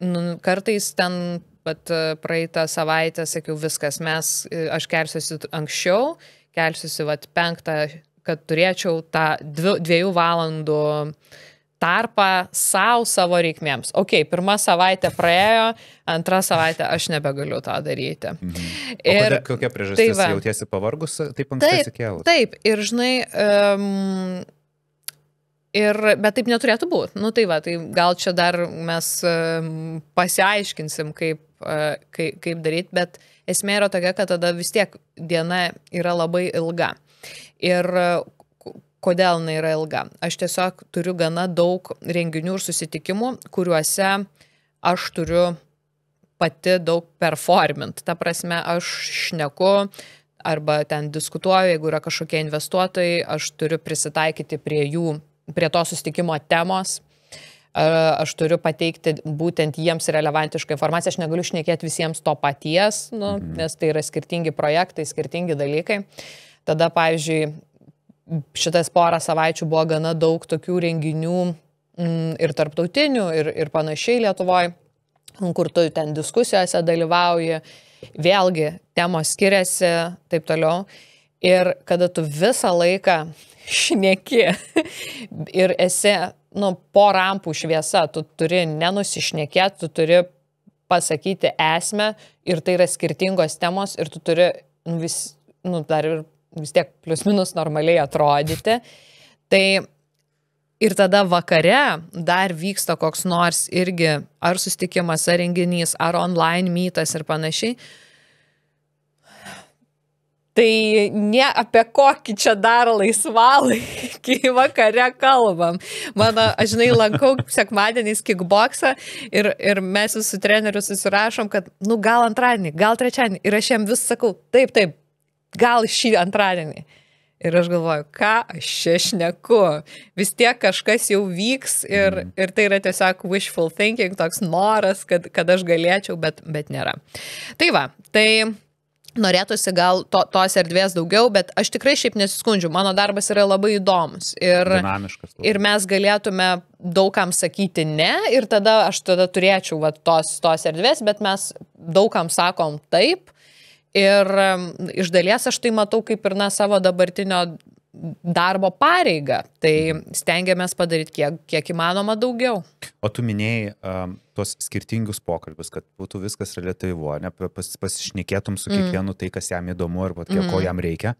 nu, kartais ten pat praeitą savaitę sakiau viskas, mes, aš kelsiuosi anksčiau, kelsiuosi vat penktą, kad turėčiau tą dvi, dviejų valandų tarpą savo savo reikmėms. Ok, pirmą savaitę praėjo, antrą savaitę aš nebegaliu tą daryti. Mhm. Ir kodėl, kokia priežastis, tai va, jautiesi pavargus, taip anksti atsikėlus? Taip, ir žinai, um, ir, bet taip neturėtų būti. Nu tai va, tai gal čia dar mes um, pasiaiškinsim, kaip, uh, kaip, kaip daryti, bet esmė yra tokia, kad tada vis tiek diena yra labai ilga. Ir kodėl jinai yra ilga. Aš tiesiog turiu gana daug renginių ir susitikimų, kuriuose aš turiu pati daug performint. Ta prasme, aš šneku arba ten diskutuoju, jeigu yra kažkokie investuotojai, aš turiu prisitaikyti prie jų, prie to susitikimo temos. Aš turiu pateikti būtent jiems relevantišką informaciją, aš negaliu šnekėti visiems to paties, nu, mhm. nes tai yra skirtingi projektai, skirtingi dalykai. Tada, pavyzdžiui, šitas porą savaičių buvo gana daug tokių renginių mm, ir tarptautinių, ir, ir panašiai Lietuvoje, kur tu ten diskusijose dalyvauji, vėlgi temos skiriasi, taip toliau. Ir kada tu visą laiką šneki ir esi, nu, po rampų šviesa, tu turi nenusišnekėti, tu turi pasakyti esmę ir tai yra skirtingos temos ir tu turi nu, vis, nu, dar ir vis tiek plius minus normaliai atrodyti. Tai ir tada vakare dar vyksta koks nors irgi ar susitikimas, ar renginys, ar online mytas ir panašiai. Tai ne apie kokį čia dar laisvalaikį vakare kalbam. Mano, aš žinai, lankau sekmadieniais kickboxą ir, ir mes su treneriu susirašom, kad, nu, gal antradienį, gal trečiadienį. Ir aš jam vis sakau, taip, taip, gal šį antradienį. Ir aš galvoju, ką aš čia šneku. Vis tiek kažkas jau vyks ir, mm. ir tai yra tiesiog wishful thinking, toks noras, kad, kad aš galėčiau, bet, bet nėra. Tai va, tai norėtųsi gal to, tos erdvės daugiau, bet aš tikrai šiaip nesiskundžiu, mano darbas yra labai įdomus. Ir, Dinamiškas. Labai. Ir mes galėtume daugam sakyti ne ir tada aš tada turėčiau va, tos, tos erdvės, bet mes daugam sakom taip Ir iš dalies aš tai matau kaip ir na savo dabartinio darbo pareigą. Tai stengiamės padaryti kiek, kiek įmanoma daugiau. O tu minėjai um, tuos skirtingus pokalbius, kad būtų viskas relatyvu, ne pas, pasišnekėtum su mm. kiekvienu mm. tai, kas jam įdomu ir pat, mm. ko jam reikia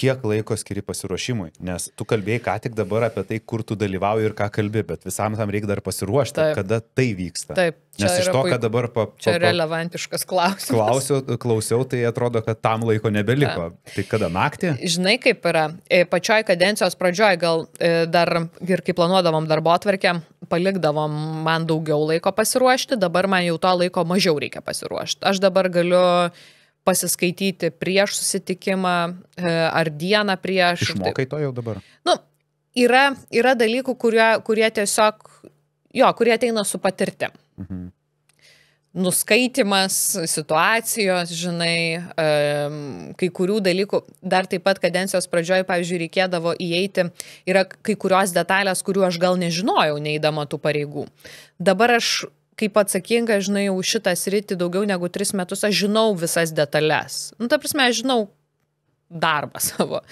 kiek laiko skiri pasiruošimui, nes tu kalbėjai ką tik dabar apie tai, kur tu dalyvauji ir ką kalbi, bet visam tam reikia dar pasiruošti, Taip. kada tai vyksta. Taip. Nes iš to, kad dabar pa, pa, čia relevantiškas klausimas. Klausiau, klausiau, tai atrodo, kad tam laiko nebeliko. Taip. Tai kada naktį? Žinai, kaip yra. E, pačioj kadencijos pradžioj gal e, dar ir kai planuodavom darbo atvarkę, palikdavom man daugiau laiko pasiruošti, dabar man jau to laiko mažiau reikia pasiruošti. Aš dabar galiu pasiskaityti prieš susitikimą e, ar dieną prieš. Išmokai to jau dabar? Nu, yra, yra dalykų, kurie, kurie tiesiog, jo, kurie ateina su patirtim. Mhm. Nuskaitimas situacijos, žinai, kai kurių dalykų, dar taip pat kadencijos pradžioje, pavyzdžiui, reikėdavo įeiti, yra kai kurios detalės, kurių aš gal nežinojau, neįdama tų pareigų. Dabar aš kaip atsakinga, žinai, už šitą sritį daugiau negu tris metus, aš žinau visas detalės. Nu, ta prasme, aš žinau darbą savo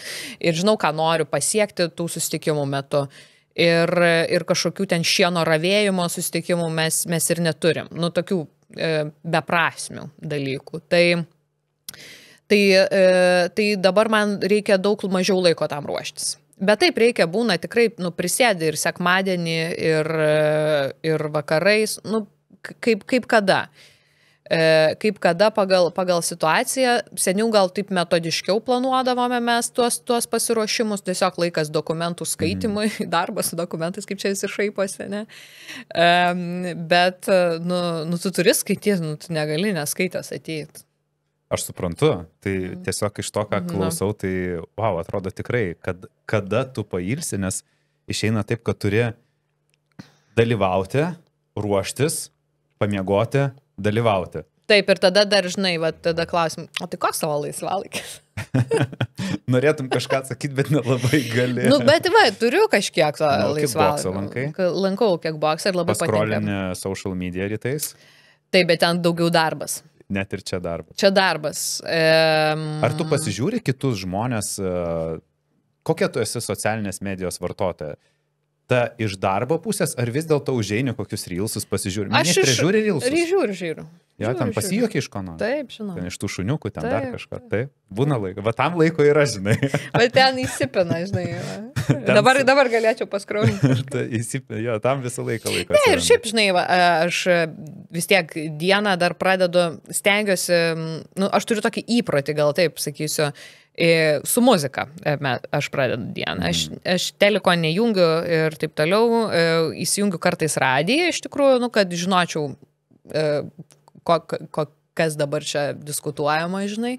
ir žinau, ką noriu pasiekti tų susitikimų metu. Ir, ir kažkokių ten šieno ravėjimo susitikimų mes, mes ir neturim. Nu, tokių e, beprasmių dalykų. Tai, tai, e, tai dabar man reikia daug mažiau laiko tam ruoštis. Bet taip reikia, būna tikrai, nu, prisėdi ir sekmadienį, ir, ir vakarais, nu, kaip, kaip kada. E, kaip kada pagal, pagal situaciją, seniau gal taip metodiškiau planuodavome mes tuos, tuos pasiruošimus, tiesiog laikas dokumentų skaitimui, mm. darbas su dokumentais, kaip čia visi šaiposi, ne? Bet, nu, nu, tu turi skaityti, nu, tu negali neskaitęs ateiti. Aš suprantu, tai mm. tiesiog iš to, ką klausau, tai, wow, atrodo tikrai, kad kada tu pailsi, nes išeina taip, kad turi dalyvauti, ruoštis, pamiegoti, dalyvauti. Taip, ir tada dar, žinai, va, tada klausim, o tai koks tavo laisvalaikis? Norėtum kažką atsakyti, bet nelabai gali. nu, bet va, turiu kažkiek to no, laisvalaikio. Lankau kickboxą ir labai patinka. Skrolinė social media rytais? Taip, bet ten daugiau darbas. Net ir čia darbas. Čia darbas. Um... Ar tu pasižiūri kitus žmonės, kokia tu esi socialinės medijos vartotoja? Ta iš darbo pusės, ar vis dėlto užeini kokius reelsus pasižiūri? Aš iš... žiūri reelsus. Žiūriu, žiūriu. Ten Žiūriu, pasijuokia iš ko nors. Taip, žinau. Ten iš tų šuniukų, ten dar Taip. kažką. Taip, būna laiko. Va tam laiko yra, žinai. Bet ten įsipina, žinai. va. Dabar, dabar galėčiau paskraulinti. Ta įsip- jo, tam visą laiką laiko. Ne, ir šiaip, žinai, va, aš vis tiek dieną dar pradedu, stengiuosi, nu, aš turiu tokį įprotį, gal taip sakysiu, su muzika e, aš pradedu dieną. Aš, aš teliko nejungiu ir taip toliau, e, įsijungiu kartais radiją iš tikrųjų, nu, kad žinočiau, e, ko, ko, kas dabar čia diskutuojama, žinai.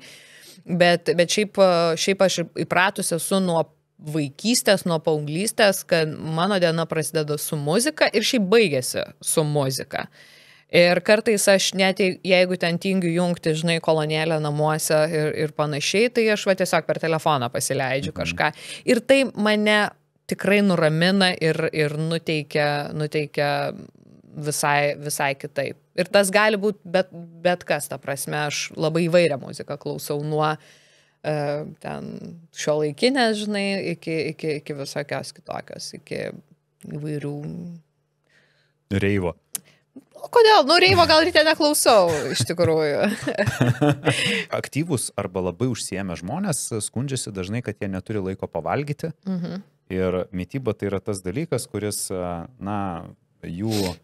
Bet, bet šiaip, šiaip aš įpratus esu nuo vaikystės, nuo paauglystės, kad mano diena prasideda su muzika ir šiaip baigėsi su muzika. Ir kartais aš net jei- jeigu ten tingiu jungti, žinai, kolonėlę namuose ir, ir panašiai, tai aš va tiesiog per telefoną pasileidžiu kažką. Ir tai mane tikrai nuramina ir, ir nuteikia, nuteikia visai, visai kitaip. Ir tas gali būti bet, bet kas, ta prasme, aš labai įvairią muziką klausau nuo e, ten šio laikinės, žinai, iki, iki, iki visokios kitokios, iki įvairių. Reivo. O kodėl? Nu, Reivo gal ryte neklausau, iš tikrųjų. Aktyvus arba labai užsiemę žmonės skundžiasi dažnai, kad jie neturi laiko pavalgyti. Mhm. Ir mytyba tai yra tas dalykas, kuris, na, jų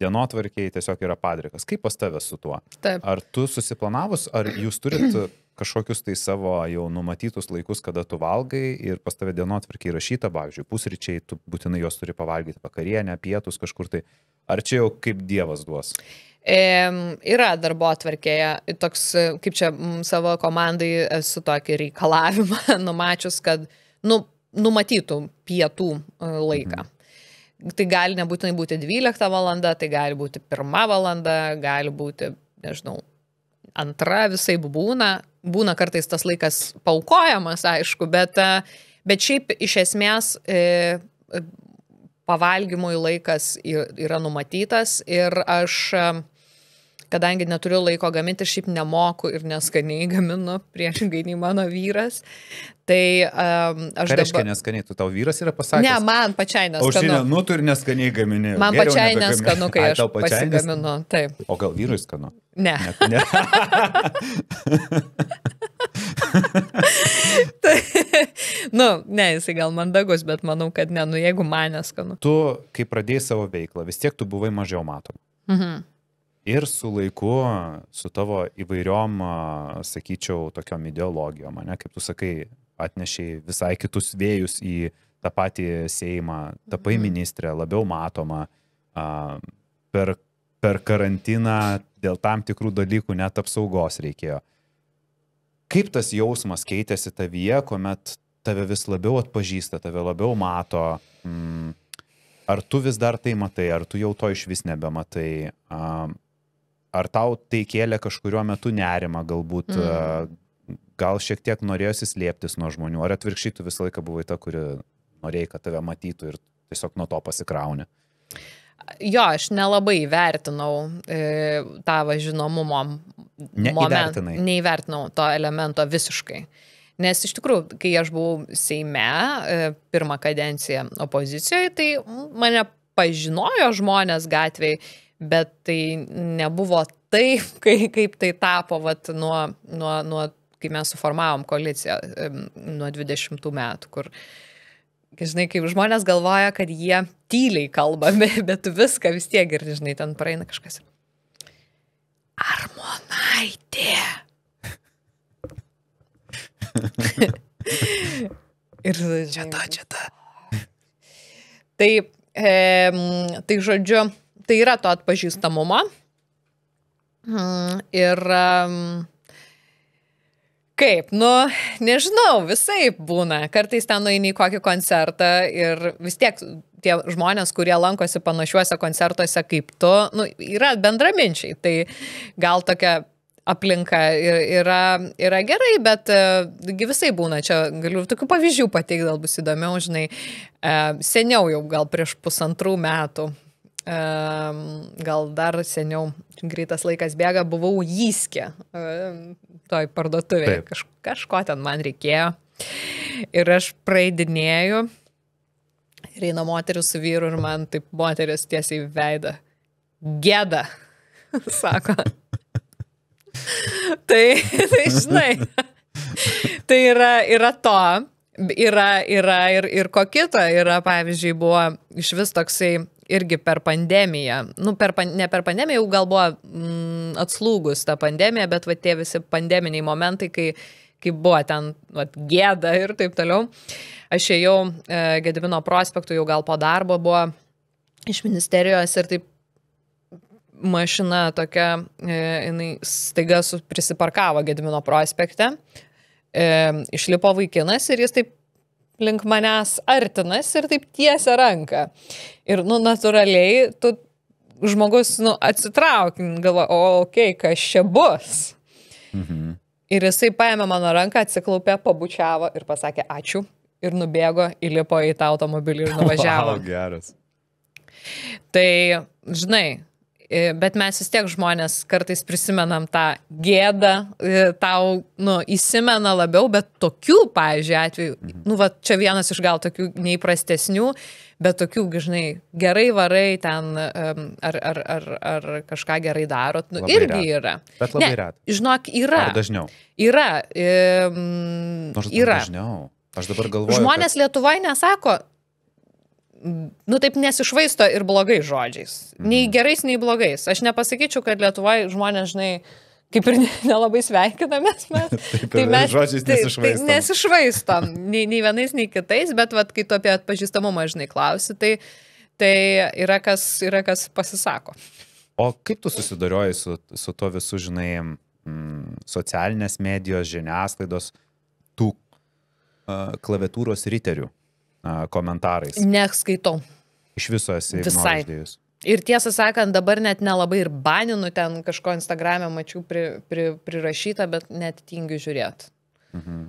dienotvarkiai tiesiog yra padrikas. Kaip pas tavęs su tuo? Taip. Ar tu susiplanavus, ar jūs turit kažkokius tai savo jau numatytus laikus, kada tu valgai ir pas tave dienotvarkiai rašyta, pavyzdžiui, pusryčiai, tu būtinai juos turi pavalgyti, vakarienę, pietus kažkur tai. Ar čia jau kaip Dievas duos? Yra darbo atvarkėje toks, kaip čia savo komandai esu tokį reikalavimą numačius, kad nu, numatytų pietų e, laiką. Mhm. Tai gali nebūtinai būti 12 valanda, tai gali būti 1 valanda, gali būti, nežinau, antra visai būna. Būna kartais tas laikas paukojamas, aišku, bet, e, bet šiaip iš esmės e, pavalgymui laikas yra numatytas ir aš, kadangi neturiu laiko gaminti, šiaip nemoku ir neskaniai gaminu, priešingai nei mano vyras, tai um, aš Ką reiškia dabar... neskaniai, tu tau vyras yra pasakęs? Ne, man pačiai Aušinė, neskanu. nu tu ir neskaniai gamini. Man Geriau pačiai neskanu, kai Ai, aš pačiai nes- pasigaminu. Taip. O gal vyrui skanu? Ne. Ne, ne. Tai, nu, ne, jisai gal mandagus, bet manau, kad ne, nu jeigu man neskanu. Tu, kai pradėjai savo veiklą, vis tiek tu buvai mažiau matom. Mhm. Ir su laiku, su tavo įvairiom, sakyčiau, tokiom ideologijom, ne, kaip tu sakai, atnešiai visai kitus vėjus į tą patį Seimą, tapai Mhm. ministrė, labiau matoma, per, per karantiną dėl tam tikrų dalykų net apsaugos reikėjo. Kaip tas jausmas keitėsi tavyje, kuomet tave vis labiau atpažįsta, tave labiau mato? Mm, ar tu vis dar tai matai, ar tu jau to iš vis nebematai? Ar tau tai kėlė kažkurio metu nerimą, galbūt mm. gal šiek tiek norėjosi slėptis nuo žmonių, ar atvirkščiai tu visą laiką buvai ta, kuri norėjai, kad tave matytų ir tiesiog nuo to pasikrauni? Jo, aš nelabai vertinau e, tą važinomumo Neįvertinai. Neįvertinau to elemento visiškai. Nes iš tikrųjų, kai aš buvau Seime e, pirmą kadenciją opozicijoje, tai mane pažinojo žmonės gatviai, bet tai nebuvo taip, kai, kaip tai tapo vat, nuo, nuo, nuo, kai mes suformavom koaliciją nuo 20 metų, kur Žinai, kaip žmonės galvoja, kad jie tyliai kalba, bet, bet tu viską vis tiek girdi, žinai, ten praeina kažkas. Armonaitė. Ir čia ta, čia ta. Tai, e, tai žodžiu, tai yra to atpažįstamumo. Mm, Ir Kaip, nu, nežinau, visai būna. Kartais ten nueini į kokį koncertą ir vis tiek tie žmonės, kurie lankosi panašiuose koncertuose kaip tu, nu, yra bendraminčiai. Tai gal tokia aplinka yra, yra gerai, bet e, visai būna. Čia galiu tokių pavyzdžių pateikti, gal bus įdomiau, žinai. E, Seniau jau, gal prieš pusantrų metų, gal dar seniau, greitas laikas bėga, buvau įskė toj parduotuvėje. Kaž, kažko ten man reikėjo. Ir aš praeidinėjau. Ir eina moteris su vyru ir man taip moteris tiesiai į veidą. Gėda. Sako. tai, tai žinai, tai yra, yra to, yra, yra ir, ir ko kito, yra, pavyzdžiui, buvo iš vis toksai irgi per pandemiją, nu, per, ne per pandemiją, jau gal buvo mm, atslūgus ta pandemija, bet va tie visi pandeminiai momentai, kai, kai buvo ten va, gėda ir taip toliau. Aš ėjau e, Gedivino prospektų, jau gal po darbo buvo iš ministerijos ir taip mašina tokia, e, jinai staiga prisiparkavo Gedimino prospekte, e, išlipo vaikinas ir jis taip link manęs artinas ir taip tiesia ranką. Ir, nu, natūraliai, tu žmogus, nu, atsitraukin, galvo, o, okei, okay, kas čia bus. Mhm. Ir jisai paėmė mano ranką, atsiklaupė, pabučiavo ir pasakė ačiū. Ir nubėgo, įlipo į tą automobilį ir nuvažiavo. Wow, geras. Tai, žinai, E, bet mes vis tiek žmonės kartais prisimenam tą gėdą, e, tau, nu, įsimena labiau, bet tokių, pavyzdžiui, atvejų, mhm. nu, va, čia vienas iš gal tokių neįprastesnių, bet tokių, žinai, gerai varai ten, ar, ar, ar, ar kažką gerai darot, nu, labai irgi ret. yra. Bet labai ret. Žinok, yra. Ar dažniau? Yra. E, Nors yra. Dažniau. Aš dabar galvoju. Žmonės kad... Lietuvoje nesako, nu taip nesišvaisto ir blogais žodžiais. Nei mhm. gerais, nei blogais. Aš nepasakyčiau, kad Lietuvoje žmonės, žinai, kaip ir nelabai sveikinamės mes. Taip, tai mes žodžiais tai, nesišvaistom. Tai nesišvaistom, nei, nei vienais, nei kitais, bet vat, kai tu apie atpažįstamumą, žinai, klausi, tai, tai yra, kas, yra kas pasisako. O kaip tu susidorioji su, su to visų, žinai, mm, socialinės medijos, žiniasklaidos, tų uh, klaviatūros riterių? komentarais. Neskaitau. Iš viso esi visai. Ir tiesą sakant, dabar net nelabai ir baninu ten kažko Instagram'e mačiau pri, pri, prirašytą, bet net tingiu žiūrėti. Mhm.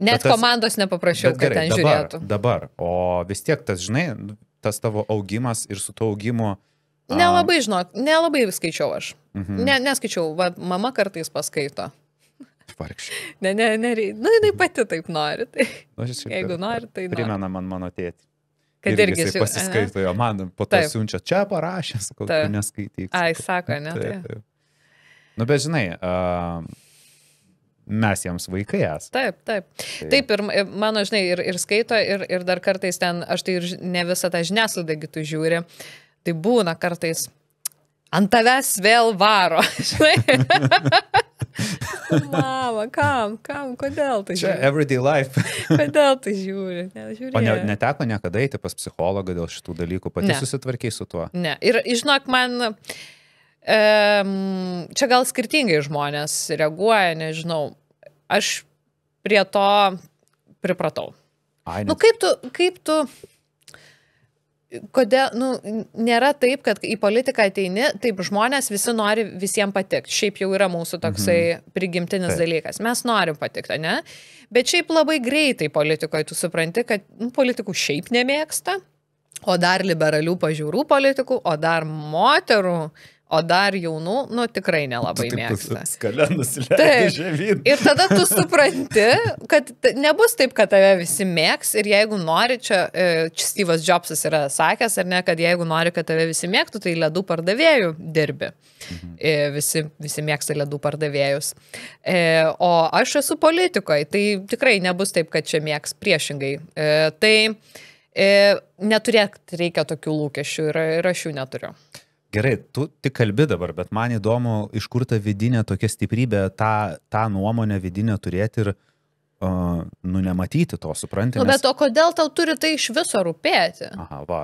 Net tas, komandos nepaprašiau, kad gerai, ten dabar, žiūrėtų. Dabar, o vis tiek tas, žinai, tas tavo augimas ir su to augimu. Nelabai, žinok, nelabai skaičiau aš. Mhm. Ne, neskaičiau, va, mama kartais paskaito. Vargšė. Ne, ne, ne, nu jinai pati taip nori. Tai, nu, jeigu nori, tai nori. Primena man mano tėtį. Kad irgi, irgi pasiskaito, jo man po to taip. siunčia, čia parašė, sakau, tu neskaityk. Ai, sako, ne? Taip, taip. Nu, bet žinai, uh, mes jiems vaikai esame. Taip, taip. Tai. Taip, ir mano, žinai, ir, ir skaito, ir, ir dar kartais ten, aš tai ir ne visą tą žiniasklaidą tu žiūri, tai būna kartais ant tavęs vėl varo, žinai. Mama, kam, kam, kodėl tai žiūri? Čia everyday life. kodėl tai žiūri? Ne, o ne, neteko niekada eiti pas psichologą dėl šitų dalykų, pati ne. susitvarkiai su tuo? Ne. Ir žinok, man um, čia gal skirtingai žmonės reaguoja, nežinau. Aš prie to pripratau. Ai. Nu kaip tu, kaip tu kodėl, nu, nėra taip, kad į politiką ateini, taip žmonės visi nori visiems patikti. Šiaip jau yra mūsų toksai mhm. prigimtinis taip. dalykas. Mes norim patikti, ne? Bet šiaip labai greitai politikoje tu supranti, kad nu, politikų šiaip nemėgsta, o dar liberalių pažiūrų politikų, o dar moterų o dar jaunų, nu tikrai nelabai mėgsta. Skalė nusileidžia žemyn. Ir tada tu supranti, kad nebus taip, kad tave visi mėgs ir jeigu nori, čia, e, čia Steve'as Jobsas yra sakęs, ar ne, kad jeigu nori, kad tave visi mėgtų, tai ledų pardavėjų dirbi. Mhm. E, visi, visi mėgsta ledų pardavėjus. E, o aš esu politikoje, tai tikrai nebus taip, kad čia mėgs priešingai. Tai neturėk reikia tokių lūkesčių ir, ir aš jų neturiu. Gerai, tu tik kalbi dabar, bet man įdomu, iš kur ta vidinė tokia stiprybė, tą, tą nuomonę vidinę turėti ir, uh, nu, nematyti to, supranti. Nu, nes... bet o kodėl tau turi tai iš viso rūpėti? Aha, va.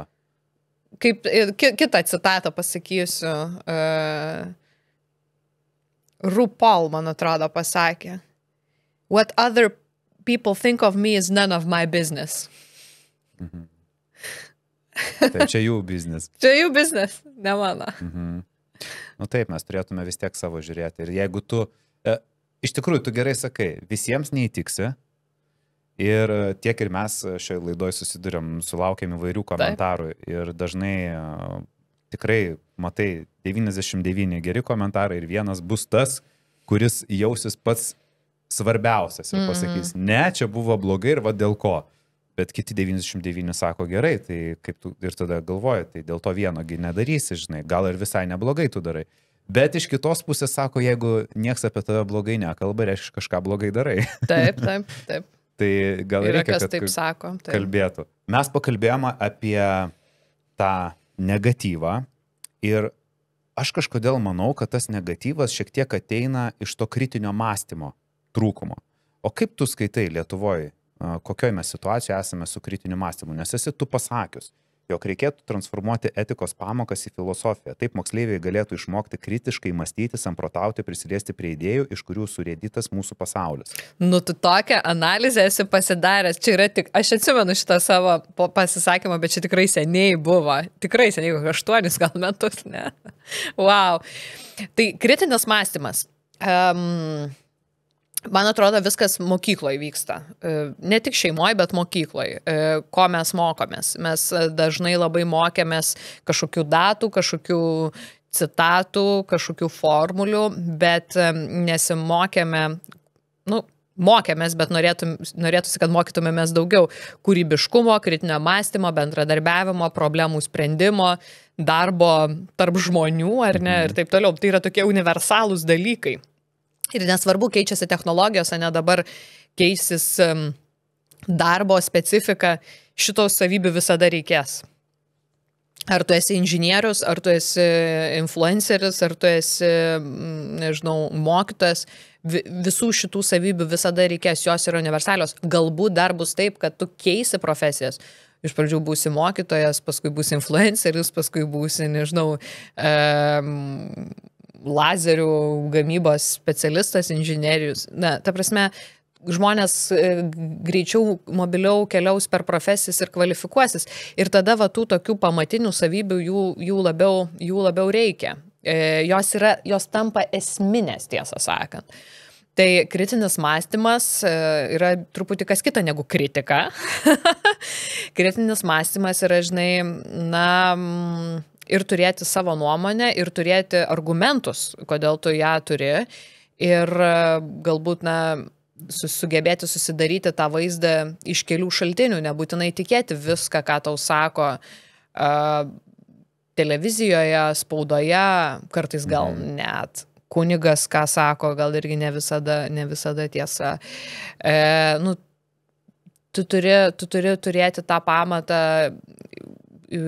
Kaip ki, kitą citatą pasakysiu, uh, RuPaul, man atrodo, pasakė. What other people think of me is none of my business. Mhm. Tai čia jų biznis. čia jų biznis, ne mano. Mhm. Nu taip, mes turėtume vis tiek savo žiūrėti. Ir jeigu tu, e, iš tikrųjų, tu gerai sakai, visiems neįtiksi. Ir tiek ir mes šioje laidoje susidurėm, sulaukėm įvairių komentarų. Taip. Ir dažnai e, tikrai, matai, 99 geri komentarai ir vienas bus tas, kuris jausis pats svarbiausias ir mhm. pasakys, mm -hmm. ne, čia buvo blogai ir va dėl ko bet kiti 99 sako gerai, tai kaip tu ir tada galvoji, tai dėl to vienogi nedarysi, žinai, gal ir visai neblogai tu darai. Bet iš kitos pusės sako, jeigu nieks apie tave blogai nekalba, reiškia kažką blogai darai. Taip, taip, taip. tai gal Yra reikia, kas taip sako. Taip. kalbėtų. Mes pakalbėjome apie tą negatyvą ir aš kažkodėl manau, kad tas negatyvas šiek tiek ateina iš to kritinio mąstymo trūkumo. O kaip tu skaitai Lietuvoje, kokioje mes situacijoje esame su kritiniu mąstymu? Nes esi tu pasakius, jog reikėtų transformuoti etikos pamokas į filosofiją. Taip moksleiviai galėtų išmokti kritiškai mąstyti, samprotauti, prisiliesti prie idėjų, iš kurių surėdytas mūsų pasaulis. Nu, tu tokią analizę esi pasidaręs. Čia yra tik, aš atsimenu šitą savo pasisakymą, bet čia tikrai seniai buvo. Tikrai seniai, kokius aštuonis gal metus, ne? Wow. Tai kritinis mąstymas. Um, Man atrodo, viskas mokykloje vyksta. E, Ne tik šeimoje, bet mokykloje. Ko mes mokomės? Mes e, dažnai labai mokėmės kažkokių datų, kažkokių citatų, kažkokių formulių, bet e, nesimokėme, nu, mokėmės, bet norėtum, norėtųsi, kad mokytumėmės daugiau kūrybiškumo, kritinio mąstymo, bendradarbiavimo, problemų sprendimo, darbo tarp žmonių, ar ne, ir taip toliau. Tai yra tokie universalūs dalykai. Ir nesvarbu, keičiasi technologijos, ne dabar keisis darbo specifika, šitos savybių visada reikės. Ar tu esi inžinierius, ar tu esi influenceris, ar tu esi, nežinau, mokytojas, vi- visų šitų savybių visada reikės, jos yra universalios. Galbūt dar bus taip, kad tu keisi profesijas. Iš pradžių būsi mokytojas, paskui būsi influenceris, paskui būsi, nežinau, um, lazerių gamybos specialistas, inžinierius. Na, ta prasme, žmonės e, greičiau, mobiliau keliaus per profesijas ir kvalifikuosis. Ir tada va tų tokių pamatinių savybių jų, jų, labiau, jų labiau reikia. E, jos, yra, jos tampa esminės, tiesą sakant. Tai kritinis mąstymas e, yra truputį kas kita negu kritika. kritinis mąstymas yra, žinai, na, mm, ir turėti savo nuomonę, ir turėti argumentus, kodėl tu ją turi. Ir e, galbūt, na, su- sugebėti susidaryti tą vaizdą iš kelių šaltinių, nebūtinai tikėti viską, ką tau sako uh, televizijoje, spaudoje, kartais gal net kunigas, ką sako, gal irgi ne visada, ne visada tiesa. E, nu, tu, turi, tu turi turėti tą pamatą e,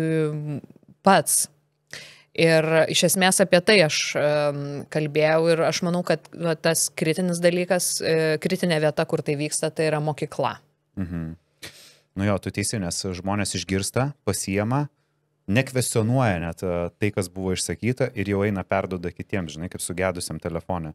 pats. Ir iš esmės apie tai aš kalbėjau ir aš manau, kad tas kritinis dalykas, e, kritinė vieta, kur tai vyksta, tai yra mokykla. Mhm. Nu jo, tu teisi, nes žmonės išgirsta, pasiema, nekvesionuoja net e, tai, kas buvo išsakyta ir jau eina perdoda kitiems, žinai, kaip sugedusiam telefonui.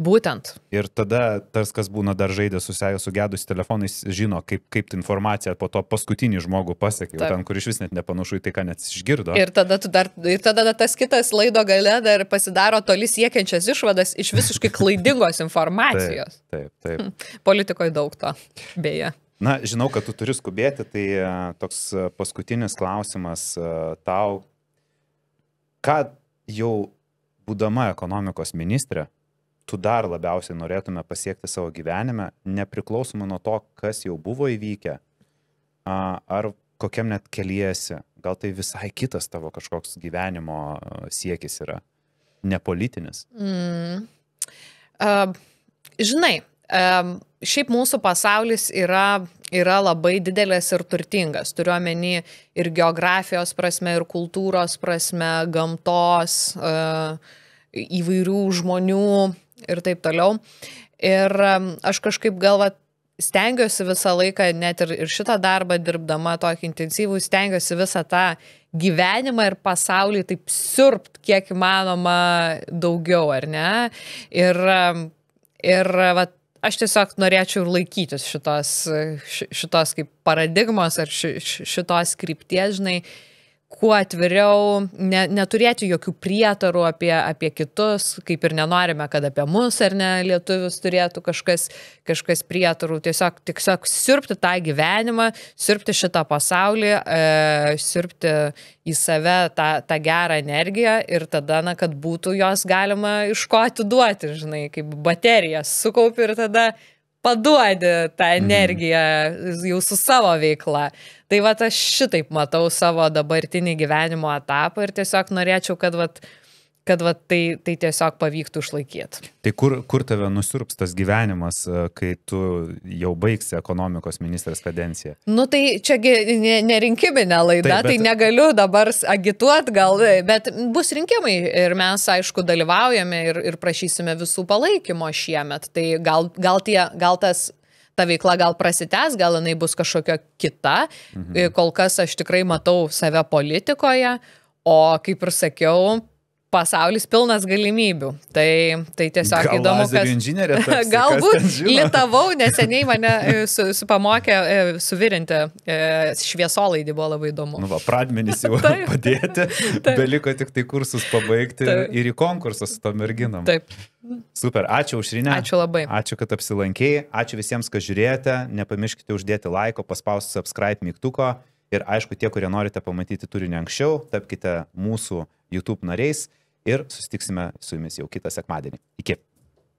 Būtent. Ir tada tas, kas būna dar žaidė su sugedus telefonais, žino, kaip, kaip ta informacija po to paskutinį žmogų pasiekė, ten, kur iš vis net nepanašu į tai, ką net išgirdo. Ir tada, tu dar, ir tada tas kitas laido gale dar pasidaro toli siekiančias išvadas iš visiškai klaidingos informacijos. Taip, taip. taip. Politikoje daug to, beje. Na, žinau, kad tu turi skubėti, tai e, toks e, paskutinis klausimas e, tau. Ką jau būdama ekonomikos ministrė, tu dar labiausiai norėtume pasiekti savo gyvenime, nepriklausomai nuo to, kas jau buvo įvykę, ar kokiam net keliesi, gal tai visai kitas tavo kažkoks gyvenimo siekis yra, nepolitinis. Mm. Uh, žinai, um, šiaip mūsų pasaulis yra, yra labai didelis ir turtingas. Turiuomenį ir geografijos prasme, ir kultūros prasme, gamtos, uh, įvairių žmonių ir taip toliau. Ir um, aš kažkaip galva stengiuosi visą laiką, net ir, ir šitą darbą dirbdama tokį intensyvų, stengiuosi visą tą gyvenimą ir pasaulį taip sirpt, kiek įmanoma daugiau, ar ne? Ir, um, ir vat, aš tiesiog norėčiau ir laikytis šitos, ši- šitos kaip paradigmos ar ši, ši- šitos krypties, žinai, kuo atviriau, ne, neturėti jokių prietarų apie, apie kitus, kaip ir nenorime, kad apie mus ar ne lietuvius turėtų kažkas, kažkas prietarų, tiesiog, tiesiog sirpti tą gyvenimą, sirpti šitą pasaulį, e, sirpti į save tą, tą gerą energiją ir tada, na, kad būtų jos galima iš ko atiduoti, žinai, kaip baterijas sukaupi ir tada paduodi tą energiją jau su savo veikla. Tai va aš šitaip matau savo dabartinį gyvenimo etapą ir tiesiog norėčiau, kad, vat, kad va, tai, tai tiesiog pavyktų išlaikyti. Tai kur, kur tave nusirps tas gyvenimas, e, kai tu jau baigsi ekonomikos ministrės kadenciją? Nu tai čiagi nerinkiminė ne laida, Taip, bet... tai negaliu dabar agituoti gal, bet bus rinkimai ir mes aišku dalyvaujame ir, ir prašysime visų palaikymo šiemet. Tai gal, gal, tie, gal tas ta veikla gal prasitęs, gal jinai bus kažkokia kita. Mhm. Kol kas aš tikrai matau save politikoje, o kaip ir sakiau, pasaulis pilnas galimybių. Tai, tai tiesiog Gal įdomu, kad... inžinierė. Tarsi, galbūt litavau, neseniai mane e, su, su pamokė e, suvirinti e, šviesolaidį, buvo labai įdomu. Nu, va, pradmenys jau taip, padėti, taip. beliko tik tai kursus pabaigti taip. ir į konkursą su to merginom. Taip. Super, ačiū užrinę. Ačiū labai. Ačiū, kad apsilankėjai. Ačiū visiems, kas žiūrėjote. Nepamirškite uždėti laiko, paspausti subscribe mygtuko. Ir aišku, tie, kurie norite pamatyti turinį anksčiau, tapkite mūsų YouTube nariais ir susitiksime su jumis jau kitą sekmadienį. Iki.